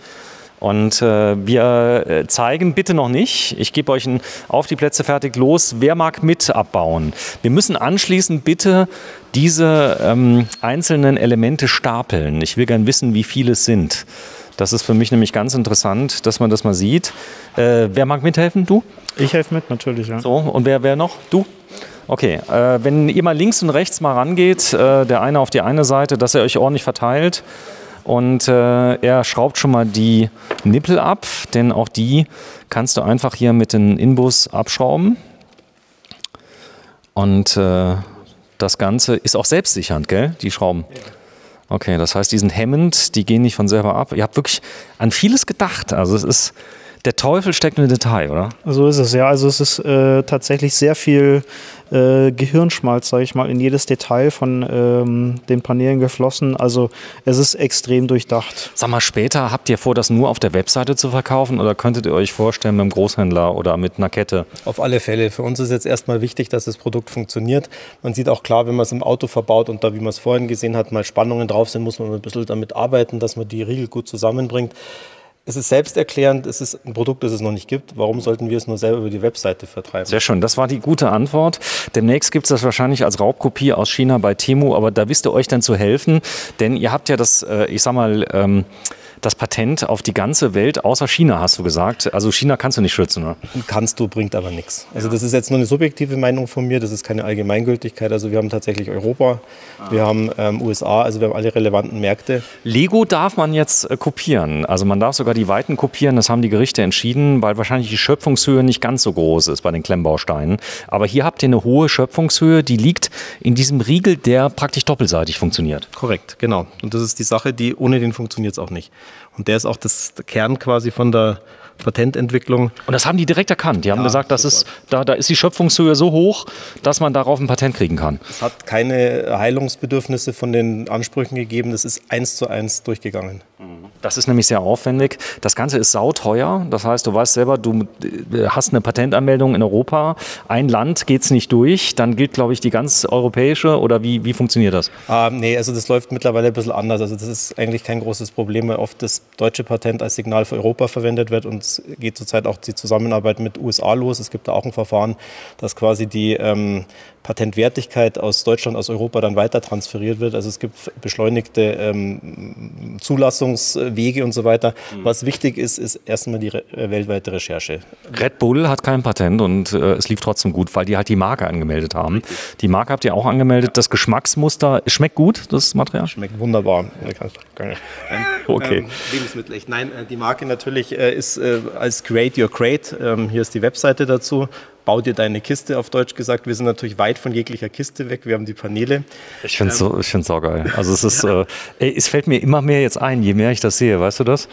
Und äh, wir äh, zeigen bitte noch nicht, ich gebe euch ein auf die Plätze fertig los, wer mag mit abbauen. Wir müssen anschließend bitte diese ähm, einzelnen Elemente stapeln. Ich will gern wissen, wie viele es sind. Das ist für mich nämlich ganz interessant, dass man das mal sieht. Äh, wer mag mithelfen? Du? Ich helfe mit, natürlich. Ja. So, und wer, wer noch? Du? Okay, äh, wenn ihr mal links und rechts mal rangeht, äh, der eine auf die eine Seite, dass ihr euch ordentlich verteilt. Und äh, er schraubt schon mal die Nippel ab, denn auch die kannst du einfach hier mit dem Inbus abschrauben. Und äh, das Ganze ist auch selbstsichernd, gell? Die Schrauben. Okay, das heißt, die sind hemmend, die gehen nicht von selber ab. Ihr habt wirklich an vieles gedacht. Also es ist der Teufel steckt im Detail, oder? So ist es, ja. Also es ist äh, tatsächlich sehr viel äh, Gehirnschmalz, sage ich mal, in jedes Detail von ähm, den Paneelen geflossen. Also es ist extrem durchdacht. Sag mal, später habt ihr vor, das nur auf der Webseite zu verkaufen oder könntet ihr euch vorstellen mit einem Großhändler oder mit einer Kette? Auf alle Fälle. Für uns ist jetzt erstmal wichtig, dass das Produkt funktioniert. Man sieht auch klar, wenn man es im Auto verbaut und da, wie man es vorhin gesehen hat, mal Spannungen drauf sind, muss man ein bisschen damit arbeiten, dass man die Riegel gut zusammenbringt. Es ist selbsterklärend, es ist ein Produkt, das es noch nicht gibt. Warum sollten wir es nur selber über die Webseite vertreiben? Sehr schön, das war die gute Antwort. Demnächst gibt es das wahrscheinlich als Raubkopie aus China bei Temu, aber da wisst ihr euch dann zu helfen, denn ihr habt ja das, äh, ich sag mal, ähm, das Patent auf die ganze Welt außer China, hast du gesagt. Also China kannst du nicht schützen, oder? Kannst du, bringt aber nichts. Also das ist jetzt nur eine subjektive Meinung von mir, das ist keine Allgemeingültigkeit. Also wir haben tatsächlich Europa, wir haben ähm, USA, also wir haben alle relevanten Märkte. Lego darf man jetzt äh, kopieren. Also man darf sogar die Weiten kopieren, das haben die Gerichte entschieden, weil wahrscheinlich die Schöpfungshöhe nicht ganz so groß ist bei den Klemmbausteinen. Aber hier habt ihr eine hohe Schöpfungshöhe, die liegt in diesem Riegel, der praktisch doppelseitig funktioniert. Korrekt, genau. Und das ist die Sache, die ohne den funktioniert es auch nicht. Und der ist auch das Kern quasi von der Patententwicklung. Und das haben die direkt erkannt. Die haben ja, gesagt, das ist, da, da ist die Schöpfungshöhe so hoch, dass man darauf ein Patent kriegen kann. Es hat keine Heilungsbedürfnisse von den Ansprüchen gegeben. Das ist eins zu eins durchgegangen. Das ist nämlich sehr aufwendig. Das Ganze ist sauteuer. Das heißt, du weißt selber, du äh, hast eine Patentanmeldung in Europa. Ein Land geht es nicht durch. Dann gilt, glaube ich, die ganz europäische. Oder wie, wie funktioniert das? Ähm, nee, also das läuft mittlerweile ein bisschen anders. Also das ist eigentlich kein großes Problem, weil oft das deutsche Patent als Signal für Europa verwendet wird. Und es geht zurzeit auch die Zusammenarbeit mit USA los. Es gibt da auch ein Verfahren, dass quasi die ähm, Patentwertigkeit aus Deutschland, aus Europa dann weiter transferiert wird. Also es gibt beschleunigte ähm, Zulassungswege und so weiter. Mhm. Was wichtig ist, ist erstmal die re äh, weltweite Recherche. Red Bull hat kein Patent und äh, es lief trotzdem gut, weil die halt die Marke angemeldet haben. Die Marke habt ihr auch angemeldet. Das Geschmacksmuster schmeckt gut, das Material? Schmeckt wunderbar. Okay. Ähm, Lebensmittel echt. Nein, äh, die Marke natürlich äh, ist äh, als Create Your Crate. Ähm, hier ist die Webseite dazu bau dir deine Kiste, auf Deutsch gesagt. Wir sind natürlich weit von jeglicher Kiste weg. Wir haben die Paneele. Ich finde es ähm, so, so geil. Also es ist, ja. äh, es fällt mir immer mehr jetzt ein, je mehr ich das sehe. Weißt du das?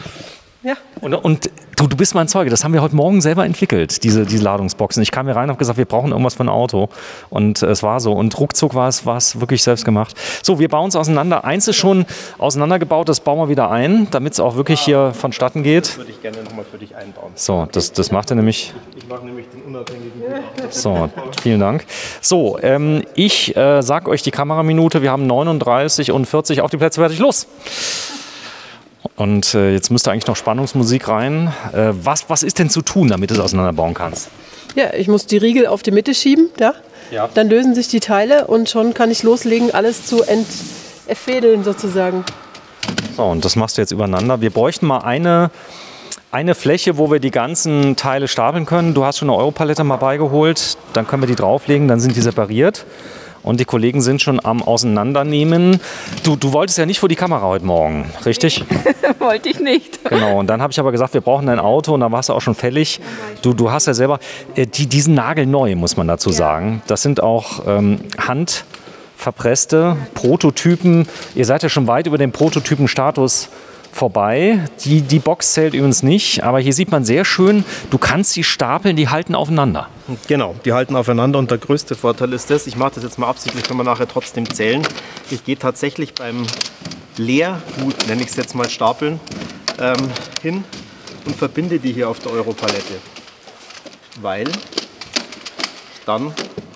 Ja. Und, und du, du bist mein Zeuge. Das haben wir heute Morgen selber entwickelt, diese, diese Ladungsboxen. Ich kam hier rein und habe gesagt, wir brauchen irgendwas für ein Auto. Und äh, es war so. Und ruckzuck war es, war es wirklich selbst gemacht. So, wir bauen es auseinander. Eins ist schon auseinandergebaut, das bauen wir wieder ein, damit es auch wirklich hier vonstatten geht. Das würde ich gerne nochmal für dich einbauen. So, das, das macht er nämlich. Ich mache nämlich den unabhängigen So, vielen Dank. So, ähm, ich äh, sage euch die Kameraminute. Wir haben 39 und 40 auf die Plätze fertig. Los! Und äh, jetzt müsste eigentlich noch Spannungsmusik rein. Äh, was, was ist denn zu tun, damit du es auseinanderbauen kannst? Ja, ich muss die Riegel auf die Mitte schieben, da. Ja. Dann lösen sich die Teile und schon kann ich loslegen, alles zu entfädeln sozusagen. So, und das machst du jetzt übereinander. Wir bräuchten mal eine, eine Fläche, wo wir die ganzen Teile stapeln können. Du hast schon eine Europalette mal beigeholt, dann können wir die drauflegen, dann sind die separiert und die Kollegen sind schon am Auseinandernehmen. Du, du wolltest ja nicht vor die Kamera heute Morgen, richtig? Wollte ich nicht. Genau, und dann habe ich aber gesagt, wir brauchen ein Auto und dann warst du auch schon fällig. Du, du hast ja selber, äh, die, diesen Nagel neu, muss man dazu ja. sagen. Das sind auch ähm, Hand verpresste Prototypen. Ihr seid ja schon weit über den Prototypenstatus vorbei. Die, die Box zählt übrigens nicht, aber hier sieht man sehr schön, du kannst sie stapeln, die halten aufeinander. Genau, die halten aufeinander und der größte Vorteil ist das, ich mache das jetzt mal absichtlich, können wir nachher trotzdem zählen. Ich gehe tatsächlich beim Leergut, nenne ich es jetzt mal Stapeln, ähm, hin und verbinde die hier auf der Europalette. Weil dann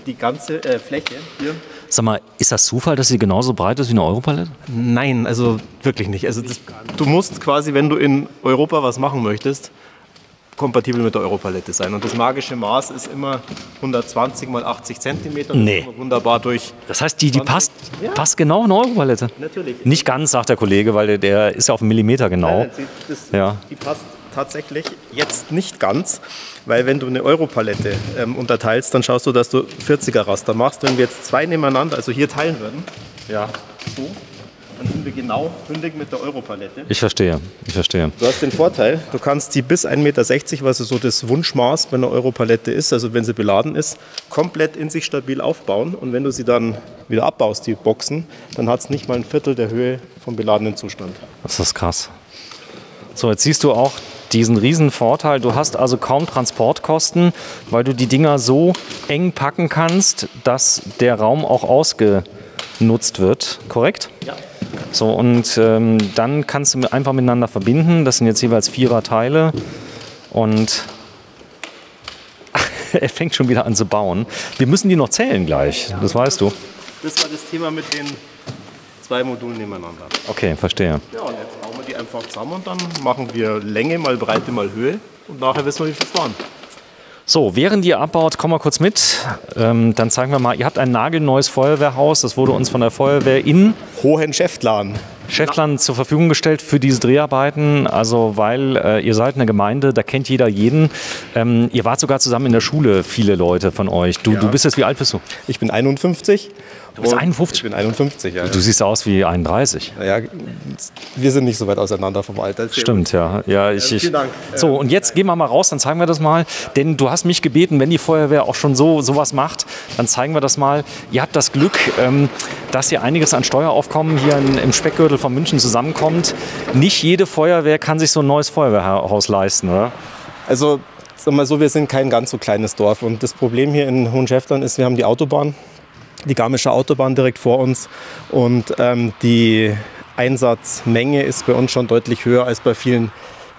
die ganze äh, Fläche hier Sag mal, ist das Zufall, dass sie genauso breit ist wie eine Europalette? Nein, also wirklich nicht. Also das, du musst quasi, wenn du in Europa was machen möchtest, kompatibel mit der Europalette sein. Und das magische Maß ist immer 120 mal 80 Centimeter. Nee. Wunderbar durch. Das heißt, die, die passt, ja. passt genau in eine Europalette? Natürlich. Nicht ganz, sagt der Kollege, weil der, der ist ja auf einen Millimeter genau. Nein, das, ja. Die passt tatsächlich jetzt nicht ganz, weil wenn du eine Europalette ähm, unterteilst, dann schaust du, dass du 40er Raster machst. Wenn wir jetzt zwei nebeneinander, also hier teilen würden, ja, so, dann sind wir genau bündig mit der Europalette. Ich verstehe, ich verstehe. Du hast den Vorteil, du kannst die bis 1,60 Meter, was so das Wunschmaß bei einer Europalette ist, also wenn sie beladen ist, komplett in sich stabil aufbauen. Und wenn du sie dann wieder abbaust, die Boxen, dann hat es nicht mal ein Viertel der Höhe vom beladenen Zustand. Das ist krass. So, jetzt siehst du auch diesen riesen Vorteil. Du hast also kaum Transportkosten, weil du die Dinger so eng packen kannst, dass der Raum auch ausgenutzt wird. Korrekt? Ja. So, und ähm, dann kannst du einfach miteinander verbinden. Das sind jetzt jeweils vierer Teile. Und er fängt schon wieder an zu bauen. Wir müssen die noch zählen gleich, das weißt du. Das war das Thema mit den zwei Modulen nebeneinander. Okay, verstehe. Ja, und jetzt bauen wir die einfach zusammen und dann machen wir Länge mal Breite mal Höhe und nachher wissen wir, wie viel es waren. So, während ihr abbaut, komm mal kurz mit. Ähm, dann zeigen wir mal, ihr habt ein nagelneues Feuerwehrhaus. Das wurde uns von der Feuerwehr in Hohenschäftlarn Schäftlern zur Verfügung gestellt für diese Dreharbeiten. Also, weil äh, ihr seid eine Gemeinde, da kennt jeder jeden. Ähm, ihr wart sogar zusammen in der Schule, viele Leute von euch. Du, du bist jetzt, wie alt bist du? Ich bin 51. Du bist Und 51? Ich bin 51, ja. Du siehst aus wie 31. ja, wir sind nicht so weit auseinander vom Alter. Stimmt, ja. ja ich, ich, vielen Dank. So, und jetzt gehen wir mal raus, dann zeigen wir das mal. Denn du hast mich gebeten, wenn die Feuerwehr auch schon so sowas macht, dann zeigen wir das mal. Ihr habt das Glück, ähm, dass hier einiges an Steueraufkommen hier in, im Speckgürtel von München zusammenkommt. Nicht jede Feuerwehr kann sich so ein neues Feuerwehrhaus leisten, oder? Also, sag mal so, wir sind kein ganz so kleines Dorf. Und das Problem hier in Hohenschäftlern ist, wir haben die Autobahn, die Garmische Autobahn direkt vor uns. Und ähm, die Einsatzmenge ist bei uns schon deutlich höher als bei vielen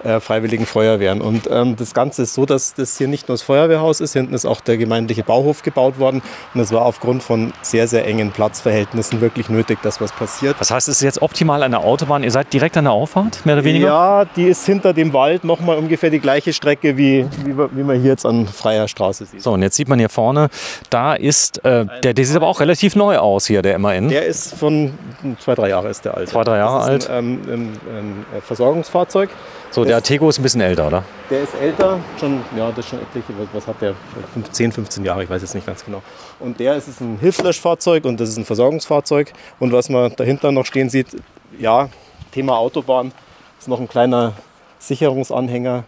äh, freiwilligen Feuerwehren. Und ähm, das Ganze ist so, dass das hier nicht nur das Feuerwehrhaus ist, hinten ist auch der gemeindliche Bauhof gebaut worden. Und es war aufgrund von sehr, sehr engen Platzverhältnissen wirklich nötig, dass was passiert. Das heißt, es ist jetzt optimal an der Autobahn. Ihr seid direkt an der Auffahrt, mehr oder weniger? Ja, die ist hinter dem Wald nochmal ungefähr die gleiche Strecke, wie, wie, wie man hier jetzt an freier Straße sieht. So, und jetzt sieht man hier vorne, da ist, äh, der, der sieht aber auch relativ neu aus hier, der MAN. Der ist von zwei, drei Jahre ist der alt. Zwei, drei Jahre ist ein, ähm, ein, ein Versorgungsfahrzeug. So, der Artego ist ein bisschen älter, oder? Der ist älter, schon, ja, das ist schon etliche, was, was hat der? 10, 15 Jahre, ich weiß jetzt nicht ganz genau. Und der ist, ist ein Hilfslöschfahrzeug und das ist ein Versorgungsfahrzeug. Und was man dahinter noch stehen sieht, ja, Thema Autobahn, ist noch ein kleiner Sicherungsanhänger,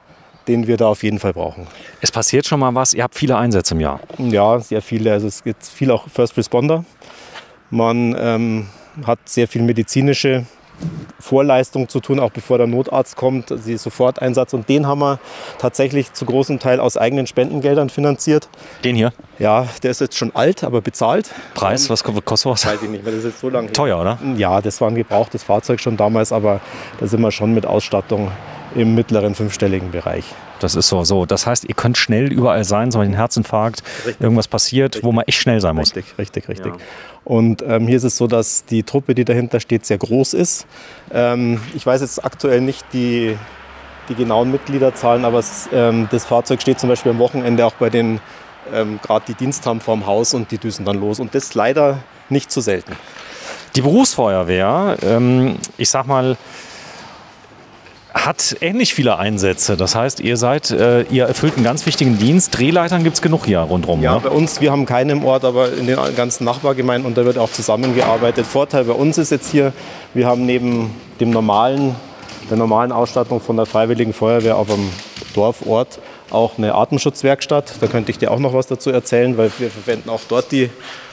den wir da auf jeden Fall brauchen. Es passiert schon mal was, ihr habt viele Einsätze im Jahr. Ja, sehr viele. Also es gibt viel auch First Responder. Man ähm, hat sehr viel medizinische Vorleistung zu tun, auch bevor der Notarzt kommt, die Soforteinsatz. Und den haben wir tatsächlich zu großem Teil aus eigenen Spendengeldern finanziert. Den hier? Ja, der ist jetzt schon alt, aber bezahlt. Preis, was ko- kostet was? Weiß ich nicht mehr, das ist jetzt so lange. Teuer, oder? Ja, das war ein gebrauchtes Fahrzeug schon damals, aber da sind wir schon mit Ausstattung im mittleren fünfstelligen Bereich. Das ist so, so. Das heißt, ihr könnt schnell überall sein, so ein Herzinfarkt, irgendwas passiert, wo man echt schnell sein muss. Richtig, richtig, richtig. Und ähm, hier ist es so, dass die Truppe, die dahinter steht, sehr groß ist. Ähm, ich weiß jetzt aktuell nicht die, die genauen Mitgliederzahlen, aber es, ähm, das Fahrzeug steht zum Beispiel am Wochenende auch bei den, ähm, gerade die Dienst haben vorm Haus und die düsen dann los. Und das leider nicht zu selten. Die Berufsfeuerwehr, ähm, ich sag mal, hat ähnlich viele Einsätze. Das heißt, ihr seid, äh, ihr erfüllt einen ganz wichtigen Dienst. Drehleitern gibt es genug hier rundherum. Ja, ne? bei uns, wir haben keinen im Ort, aber in den ganzen Nachbargemeinden und da wird auch zusammengearbeitet. Vorteil bei uns ist jetzt hier, wir haben neben dem normalen, der normalen Ausstattung von der Freiwilligen Feuerwehr auf einem Dorfort auch eine Atemschutzwerkstatt. Da könnte ich dir auch noch was dazu erzählen, weil wir verwenden auch dort die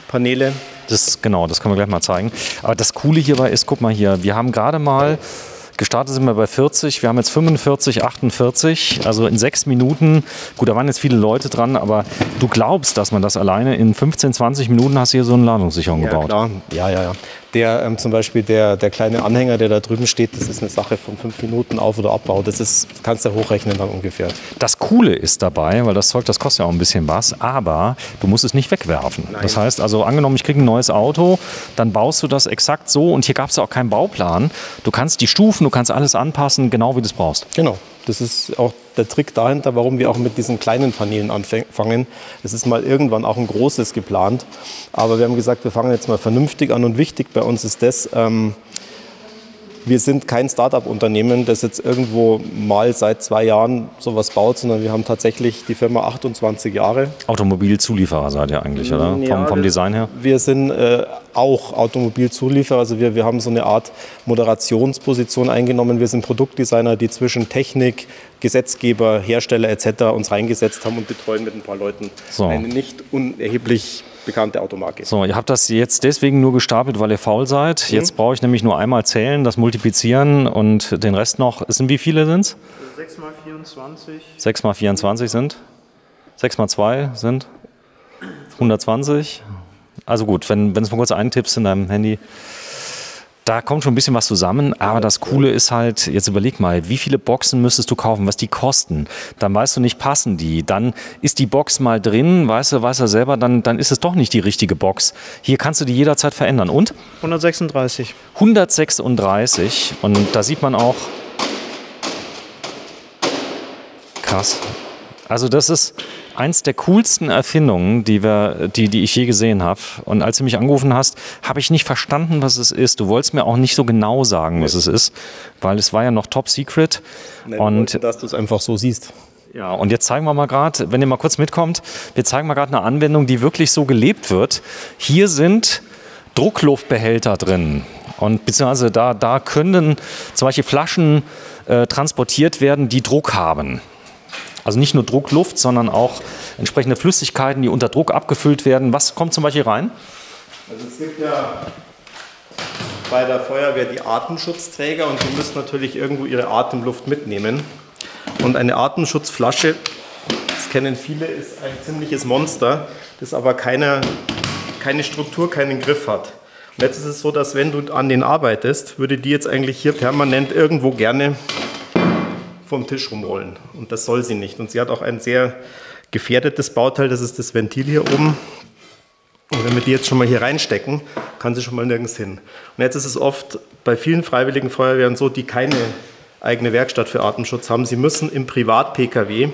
Paneele. Das, genau, das können wir gleich mal zeigen. Aber das Coole hierbei ist, guck mal hier, wir haben gerade mal, gestartet sind wir bei 40, wir haben jetzt 45, 48, also in sechs Minuten, gut, da waren jetzt viele Leute dran, aber du glaubst, dass man das alleine in 15, 20 Minuten hast du hier so eine Ladungssicherung Ja, gebaut. klar. Ja, ja, ja. Der, ähm, zum Beispiel der, der kleine Anhänger, der da drüben steht, das ist eine Sache von fünf Minuten Auf- oder Abbau. Das ist, kannst du hochrechnen dann ungefähr. Das Coole ist dabei, weil das Zeug, das kostet ja auch ein bisschen was, aber du musst es nicht wegwerfen. Das heißt also, angenommen, ich kriege ein neues Auto, dann baust du das exakt so und hier gab es ja auch keinen Bauplan. Du kannst die Stufen, du kannst alles anpassen, genau wie du es brauchst. Genau. Das ist auch der Trick dahinter, warum wir auch mit diesen kleinen Paneelen anfangen. Es ist mal irgendwann auch ein großes geplant. Aber wir haben gesagt, wir fangen jetzt mal vernünftig an. Und wichtig bei uns ist das, ähm, wir sind kein Start-up-Unternehmen, das jetzt irgendwo mal seit zwei Jahren sowas baut, sondern wir haben tatsächlich die Firma 28 Jahre. Automobilzulieferer seid ihr eigentlich, oder? Ja, vom, vom Design her? Wir sind äh, auch Automobilzulieferer, also wir, wir haben so eine Art Moderationsposition eingenommen. Wir sind Produktdesigner, die zwischen Technik, Gesetzgeber, Hersteller etc. uns reingesetzt haben und betreuen mit ein paar Leuten So. eine nicht unerheblich bekannte Automarke. So, ihr habt das jetzt deswegen nur gestapelt, weil ihr faul seid. Jetzt brauche ich nämlich nur einmal zählen, das multiplizieren und den Rest noch. Es sind wie viele sind es? 6 mal 24. 6 mal 24 sind? 6 mal 2 sind? 120? Also gut, wenn, wenn du es mal kurz eintippst in deinem Handy. Da kommt schon ein bisschen was zusammen, aber das Coole ist halt, jetzt überleg mal, wie viele Boxen müsstest du kaufen, was die kosten? Dann weißt du nicht, passen die. Dann ist die Box mal drin, weißt du, weißt du selber, dann, dann ist es doch nicht die richtige Box. Hier kannst du die jederzeit verändern. Und 136. 136 und da sieht man auch krass. Also das ist eins der coolsten Erfindungen, die, wir, die, die ich je gesehen habe. Und als du mich angerufen hast, habe ich nicht verstanden, was es ist. Du wolltest mir auch nicht so genau sagen, was es ist, weil es war ja noch top secret. Nein, und dass du es einfach so siehst. Ja, und jetzt zeigen wir mal gerade, wenn ihr mal kurz mitkommt, wir zeigen mal gerade eine Anwendung, die wirklich so gelebt wird. Hier sind Druckluftbehälter drin. Und beziehungsweise da, da können zum Beispiel Flaschen äh, transportiert werden, die Druck haben. Also nicht nur Druckluft, sondern auch entsprechende Flüssigkeiten, die unter Druck abgefüllt werden. Was kommt zum Beispiel rein? Also es gibt ja bei der Feuerwehr die Atemschutzträger und die müssen natürlich irgendwo ihre Atemluft mitnehmen. Und eine Atemschutzflasche, das kennen viele, ist ein ziemliches Monster, das aber keine, keine Struktur, keinen Griff hat. Und jetzt ist es so, dass wenn du an den arbeitest, würde die jetzt eigentlich hier permanent irgendwo gerne vom Tisch rumrollen. Und das soll sie nicht. Und sie hat auch ein sehr gefährdetes Bauteil, das ist das Ventil hier oben. Und wenn wir die jetzt schon mal hier reinstecken, kann sie schon mal nirgends hin. Und jetzt ist es oft bei vielen freiwilligen Feuerwehren so, die keine eigene Werkstatt für Atemschutz haben. Sie müssen im Privat-Pkw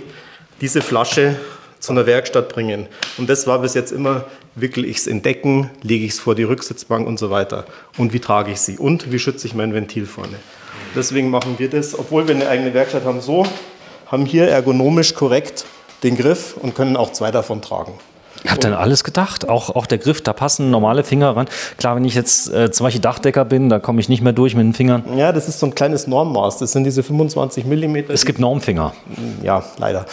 diese Flasche zu einer Werkstatt bringen. Und das war bis jetzt immer, wickel ich es in Decken, lege ich es vor die Rücksitzbank und so weiter. Und wie trage ich sie? Und wie schütze ich mein Ventil vorne? Deswegen machen wir das, obwohl wir eine eigene Werkstatt haben, so, haben hier ergonomisch korrekt den Griff und können auch zwei davon tragen. Ihr habt dann alles gedacht, auch, auch der Griff, da passen normale Finger ran. Klar, wenn ich jetzt äh, zum Beispiel Dachdecker bin, da komme ich nicht mehr durch mit den Fingern. Ja, das ist so ein kleines Normmaß. Das sind diese 25 Millimeter. Es gibt Normfinger. Ja, leider.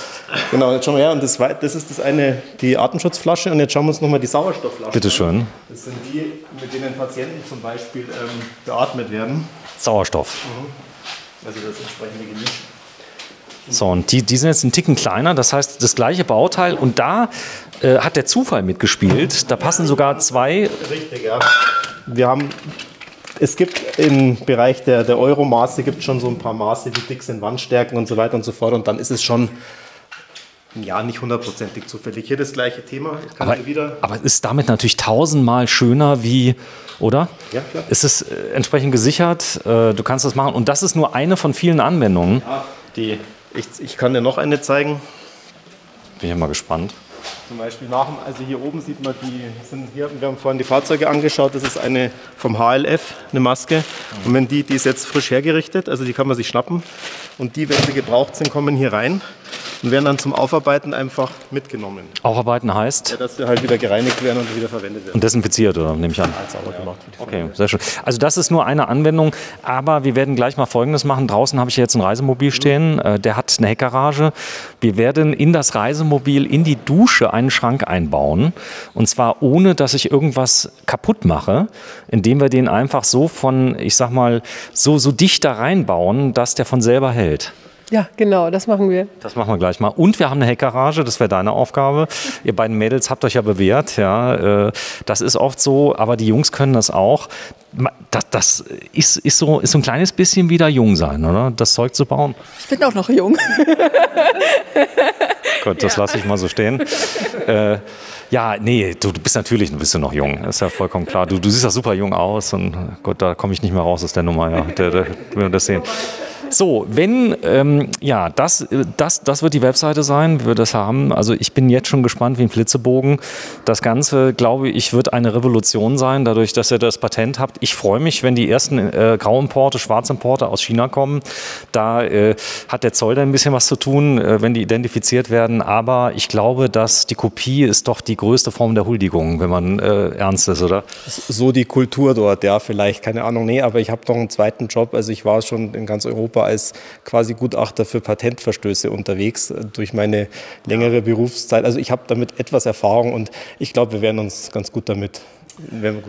Genau, jetzt schauen wir her. Und das, das ist das eine, die Atemschutzflasche. Und jetzt schauen wir uns nochmal die Sauerstoffflasche Bitte schön. an. Das sind die, mit denen Patienten zum Beispiel ähm, beatmet werden. Sauerstoff. Mhm. Also das entsprechende Gemisch. So, und die, die sind jetzt einen Ticken kleiner, das heißt das gleiche Bauteil. Und da äh, hat der Zufall mitgespielt. Da passen sogar zwei. Richtig, ja. Wir haben, es gibt im Bereich der, der Euro-Maße gibt schon so ein paar Maße, wie dick sind Wandstärken und so weiter und so fort. Und dann ist es schon ja, nicht hundertprozentig zufällig. Hier das gleiche Thema. Aber, wieder aber es ist damit natürlich tausendmal schöner wie, oder? Ja, klar. Es ist äh, entsprechend gesichert, äh, du kannst das machen. Und das ist nur eine von vielen Anwendungen. Ja, die, ich, ich kann dir noch eine zeigen. Bin ich mal gespannt. Zum Beispiel nach dem, also hier oben sieht man die, sind hier, wir haben vorhin die Fahrzeuge angeschaut, das ist eine vom HLF, eine Maske. Und wenn die, die ist jetzt frisch hergerichtet, also die kann man sich schnappen. Und die, wenn sie gebraucht sind, kommen hier rein und werden dann zum Aufarbeiten einfach mitgenommen. Aufarbeiten heißt? Ja, dass sie halt wieder gereinigt werden und wieder verwendet werden. Und desinfiziert, oder nehme ich an? Als sauber gemacht. Okay, sehr schön. Also das ist nur eine Anwendung, aber wir werden gleich mal Folgendes machen. Draußen habe ich jetzt ein Reisemobil stehen, äh, der hat eine Heckgarage. Wir werden in das Reisemobil, in die Dusche einen Schrank einbauen. Und zwar ohne, dass ich irgendwas kaputt mache, indem wir den einfach so von, ich sag mal, so, so dicht da reinbauen, dass der von selber hält. Ja, genau, das machen wir. Das machen wir gleich mal. Und wir haben eine Heckgarage, das wäre deine Aufgabe. Ihr beiden Mädels habt euch ja bewährt, ja. Äh, das ist oft so, aber die Jungs können das auch. Das, das ist, ist, so, ist so ein kleines bisschen wieder jung sein, oder? Das Zeug zu bauen. Ich bin auch noch jung. Gut, das ja. lasse ich mal so stehen. Äh, ja, nee, du, du, bist natürlich du bist du noch jung, ist ja vollkommen klar. Du, du siehst ja super jung aus und Gott, da komme ich nicht mehr raus aus der Nummer, ja. Der, der, wenn wir das sehen. So, wenn, ähm, ja, das, das, das wird die Webseite sein, wir das haben. Also ich bin jetzt schon gespannt wie ein Flitzebogen. Das Ganze, glaube ich, wird eine Revolution sein, dadurch, dass ihr das Patent habt. Ich freue mich, wenn die ersten äh, Grauimporte, Schwarzimporte aus China kommen. Da äh, hat der Zoll da ein bisschen was zu tun, äh, wenn die identifiziert werden. Aber ich glaube, dass die Kopie ist doch die größte Form der Huldigung, wenn man äh, ernst ist, oder? So die Kultur dort, ja, vielleicht, keine Ahnung. Nee, aber ich habe noch einen zweiten Job. Also ich war schon in ganz Europa als quasi Gutachter für Patentverstöße unterwegs äh, durch meine längere Berufszeit. Also ich habe damit etwas Erfahrung und ich glaube, wir werden uns ganz gut damit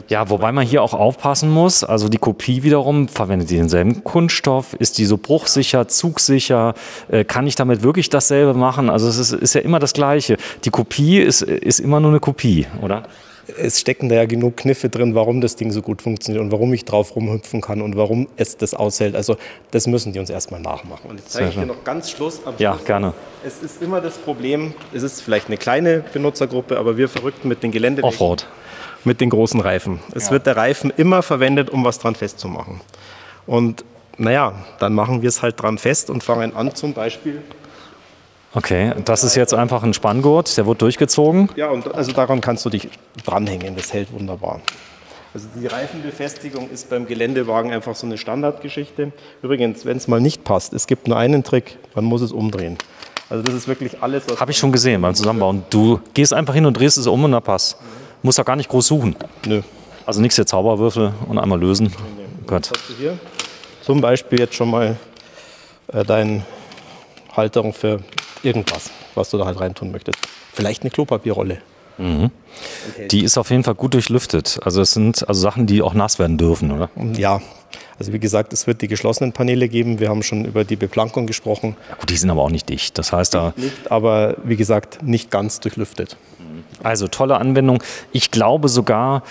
ja, wobei man hier auch aufpassen muss. Also die Kopie wiederum verwendet die denselben Kunststoff, ist die so bruchsicher, zugsicher, äh, kann ich damit wirklich dasselbe machen? Also es ist, ist ja immer das Gleiche. Die Kopie ist, ist immer nur eine Kopie, oder? Es stecken da ja genug Kniffe drin, warum das Ding so gut funktioniert und warum ich drauf rumhüpfen kann und warum es das aushält. Also das müssen die uns erstmal nachmachen. Und jetzt zeige ich dir noch ganz Schluss. ja, Schluss. gerne. Es ist immer das Problem, es ist vielleicht eine kleine Benutzergruppe, aber wir verrückten mit den Gelände. Offroad. Mit den großen Reifen. Es ja. wird der Reifen immer verwendet, um was dran festzumachen. Und naja, dann machen wir es halt dran fest und fangen an zum Beispiel Okay, das ist jetzt einfach ein Spanngurt, der wird durchgezogen. Ja, und also daran kannst du dich dranhängen, das hält wunderbar. Also die Reifenbefestigung ist beim Geländewagen einfach so eine Standardgeschichte. Übrigens, wenn es mal nicht passt, es gibt nur einen Trick, man muss es umdrehen. Also das ist wirklich alles, was... Habe ich schon gesehen beim Zusammenbauen. Du gehst einfach hin und drehst es um und dann passt. Musst auch gar nicht groß suchen. Nö. Also nichts der Zauberwürfel und einmal lösen. Hast du hier? Zum Beispiel jetzt schon mal äh, deine Halterung für irgendwas, was du da halt reintun möchtest. Vielleicht eine Klopapierrolle. Die ist auf jeden Fall gut durchlüftet. Also es sind also Sachen, die auch nass werden dürfen, oder? Ja, also wie gesagt, es wird die geschlossenen Paneele geben. Wir haben schon über die Beplankung gesprochen. Gut, die sind aber auch nicht dicht. Das heißt, da Nicht, aber wie gesagt, nicht ganz durchlüftet. Also tolle Anwendung. Ich glaube sogar,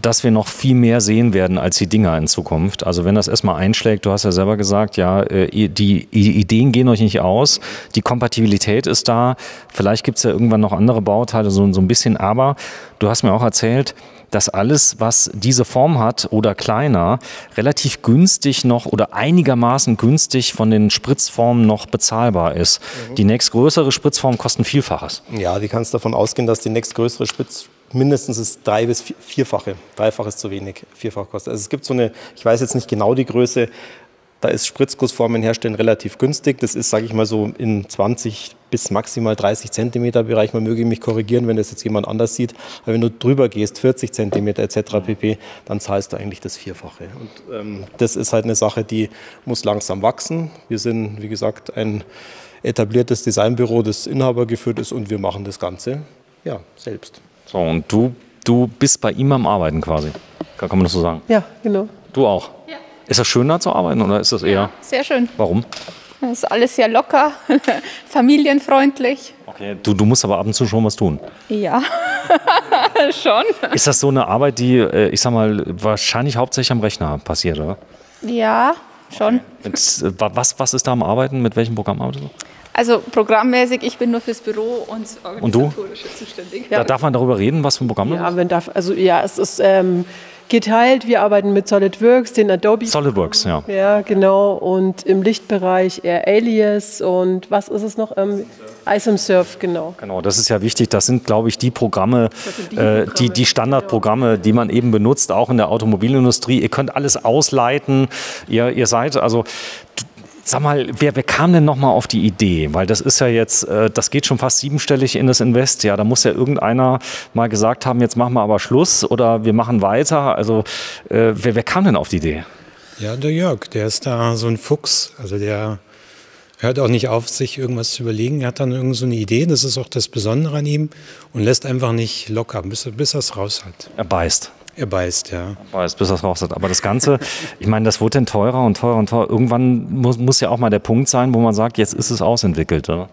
dass wir noch viel mehr sehen werden als die Dinger in Zukunft. Also wenn das erstmal einschlägt, du hast ja selber gesagt, ja, äh, die Ideen gehen euch nicht aus, die Kompatibilität ist da, vielleicht gibt es ja irgendwann noch andere Bauteile, so, so ein bisschen, aber du hast mir auch erzählt, dass alles, was diese Form hat oder kleiner, relativ günstig noch oder einigermaßen günstig von den Spritzformen noch bezahlbar ist. Die nächstgrößere Spritzform kosten Vielfaches. Ja, die kannst davon ausgehen, dass die nächstgrößere Spitz mindestens das drei- bis vier- vierfache. Dreifach ist zu wenig, vierfach kostet. Also es gibt so eine, ich weiß jetzt nicht genau die Größe, da ist Spritzgussformen herstellen relativ günstig. Das ist, sage ich mal, so in 20 bis maximal 30 Zentimeter Bereich. Man möge mich korrigieren, wenn das jetzt jemand anders sieht. Aber wenn du drüber gehst, 40 Zentimeter etc. pp., dann zahlst du eigentlich das Vierfache. Und ähm, das ist halt eine Sache, die muss langsam wachsen. Wir sind, wie gesagt, ein etabliertes Designbüro, das Inhaber geführt ist und wir machen das Ganze ja selbst. So, und du, du bist bei ihm am Arbeiten quasi. Kann kann man das so sagen? Ja, genau. Du auch? Ja. Ist das schön da zu arbeiten oder ist das eher? Sehr schön. Warum? Das ist alles sehr locker, familienfreundlich. Okay, du, du musst aber ab und zu schon was tun. Ja, schon. Ist das so eine Arbeit, die, äh, ich sag mal, wahrscheinlich hauptsächlich am Rechner passiert, oder? Ja, schon. Jetzt, äh, wa- Was, was ist da am Arbeiten? Mit welchem Programm arbeitest du? Also programmmäßig, ich bin nur fürs Büro und Und du? organisatorische zuständig. Da darf man darüber reden, was für ein Programm das Ja, ist? wenn darf, also ja, es ist ähm, geteilt. Wir arbeiten mit SolidWorks, den Adobe. SolidWorks, ja. ja, genau. Und im Lichtbereich eher Alias und was ist es noch? Ähm, ISOM-Surf, genau. Genau, das ist ja wichtig. Das sind, glaube ich, die Programme, die äh, die, Programme, die Standardprogramme, die man eben benutzt, auch in der Automobilindustrie. Ihr könnt alles ausleiten. Ihr, ihr seid also. Sag mal, wer, wer kam denn nochmal auf die Idee? Weil das ist ja jetzt, äh, das geht schon fast siebenstellig in das Invest. Ja, da muss ja irgendeiner mal gesagt haben, jetzt machen wir aber Schluss oder wir machen weiter. Also, äh, wer, wer kam denn auf die Idee? Ja, der Jörg, der ist da so ein Fuchs. Also der hört auch nicht auf, sich irgendwas zu überlegen. Er hat dann irgend so eine Idee, das ist auch das Besondere an ihm und lässt einfach nicht locker, bis, bis er es raus hat. Er beißt. Er beißt, ja. weiß, bis das raus hat. Aber das Ganze, ich meine, das wurde dann teurer und teurer und teurer. Irgendwann muss, muss ja auch mal der Punkt sein, wo man sagt, jetzt ist es ausentwickelt. Oder?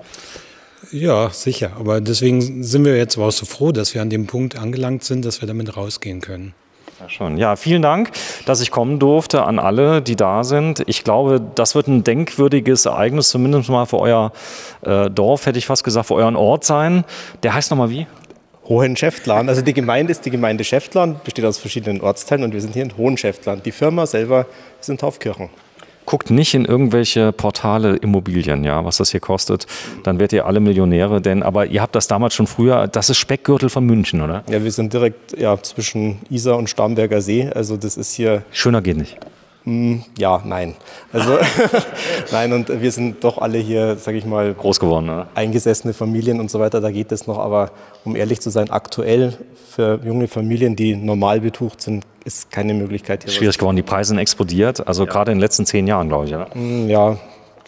Ja, sicher. Aber deswegen sind wir jetzt auch so froh, dass wir an dem Punkt angelangt sind, dass wir damit rausgehen können. Ja, schon. Ja, vielen Dank, dass ich kommen durfte an alle, die da sind. Ich glaube, das wird ein denkwürdiges Ereignis, zumindest mal für euer äh, Dorf, hätte ich fast gesagt, für euren Ort sein. Der heißt nochmal wie? Hohenschäftlarn. Also die Gemeinde ist die Gemeinde Schäftlarn, besteht aus verschiedenen Ortsteilen und wir sind hier in Hohenschäftlarn. Die Firma selber ist in Taufkirchen. Guckt nicht in irgendwelche Portale Immobilien, ja, was das hier kostet. Dann werdet ihr alle Millionäre, denn aber ihr habt das damals schon früher, das ist Speckgürtel von München, oder? Ja, wir sind direkt ja, zwischen Isar und Starnberger See. Also das ist hier, Schöner geht nicht. Ja, nein. Also nein, und wir sind doch alle hier, sage ich mal, Groß geworden, ne? eingesessene Familien und so weiter, da geht es noch. Aber um ehrlich zu sein, aktuell für junge Familien, die normal betucht sind, ist keine Möglichkeit hier. Schwierig geworden, die Preise sind explodiert, also gerade in den letzten zehn Jahren, glaube ich, oder? was- Ja,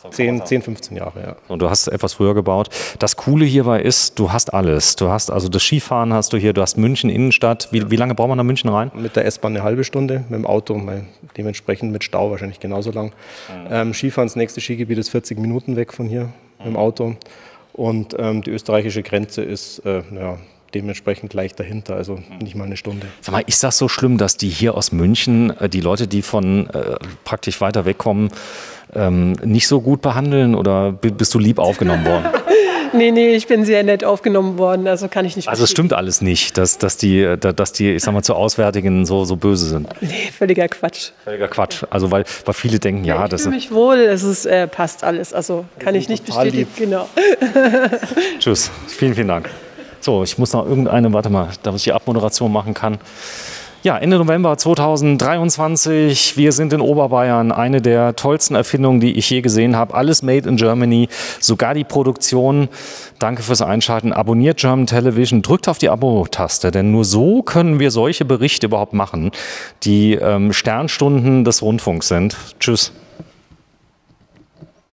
10, 10, 15 Jahre, ja. Und du hast etwas früher gebaut. Das Coole hierbei ist, du hast alles. Du hast also das Skifahren hast du hier, du hast München Innenstadt. Wie, wie lange braucht man nach München rein? Mit der S-Bahn eine halbe Stunde, mit dem Auto mal dementsprechend mit Stau wahrscheinlich genauso lang. Ähm, Skifahren, das nächste Skigebiet ist 40 Minuten weg von hier mit dem Auto. Und ähm, die österreichische Grenze ist äh, ja, dementsprechend gleich dahinter, also nicht mal eine Stunde. Sag mal, ist das so schlimm, dass die hier aus München, äh, die Leute, die von äh, praktisch weiter wegkommen, ähm, nicht so gut behandeln oder bi- bist du lieb aufgenommen worden? nee, nee, ich bin sehr nett aufgenommen worden, also kann ich nicht Also es stimmt alles nicht, dass, dass, die, dass die, ich sag mal, zu Auswärtigen so, so böse sind. Nee, völliger Quatsch. Völliger Quatsch. Also weil, weil viele denken, ja, ich das fühle mich wohl, es ist, äh, passt alles. Also kann ich nicht bestätigen. Genau. Tschüss. Vielen, vielen Dank. So, ich muss noch irgendeine, warte mal, damit ich die Abmoderation machen kann. Ja, Ende November 2023. Wir sind in Oberbayern. Eine der tollsten Erfindungen, die ich je gesehen habe. Alles made in Germany. Sogar die Produktion. Danke fürs Einschalten. Abonniert German Television. Drückt auf die Abo-Taste, denn nur so können wir solche Berichte überhaupt machen, die ähm, Sternstunden des Rundfunks sind. Tschüss.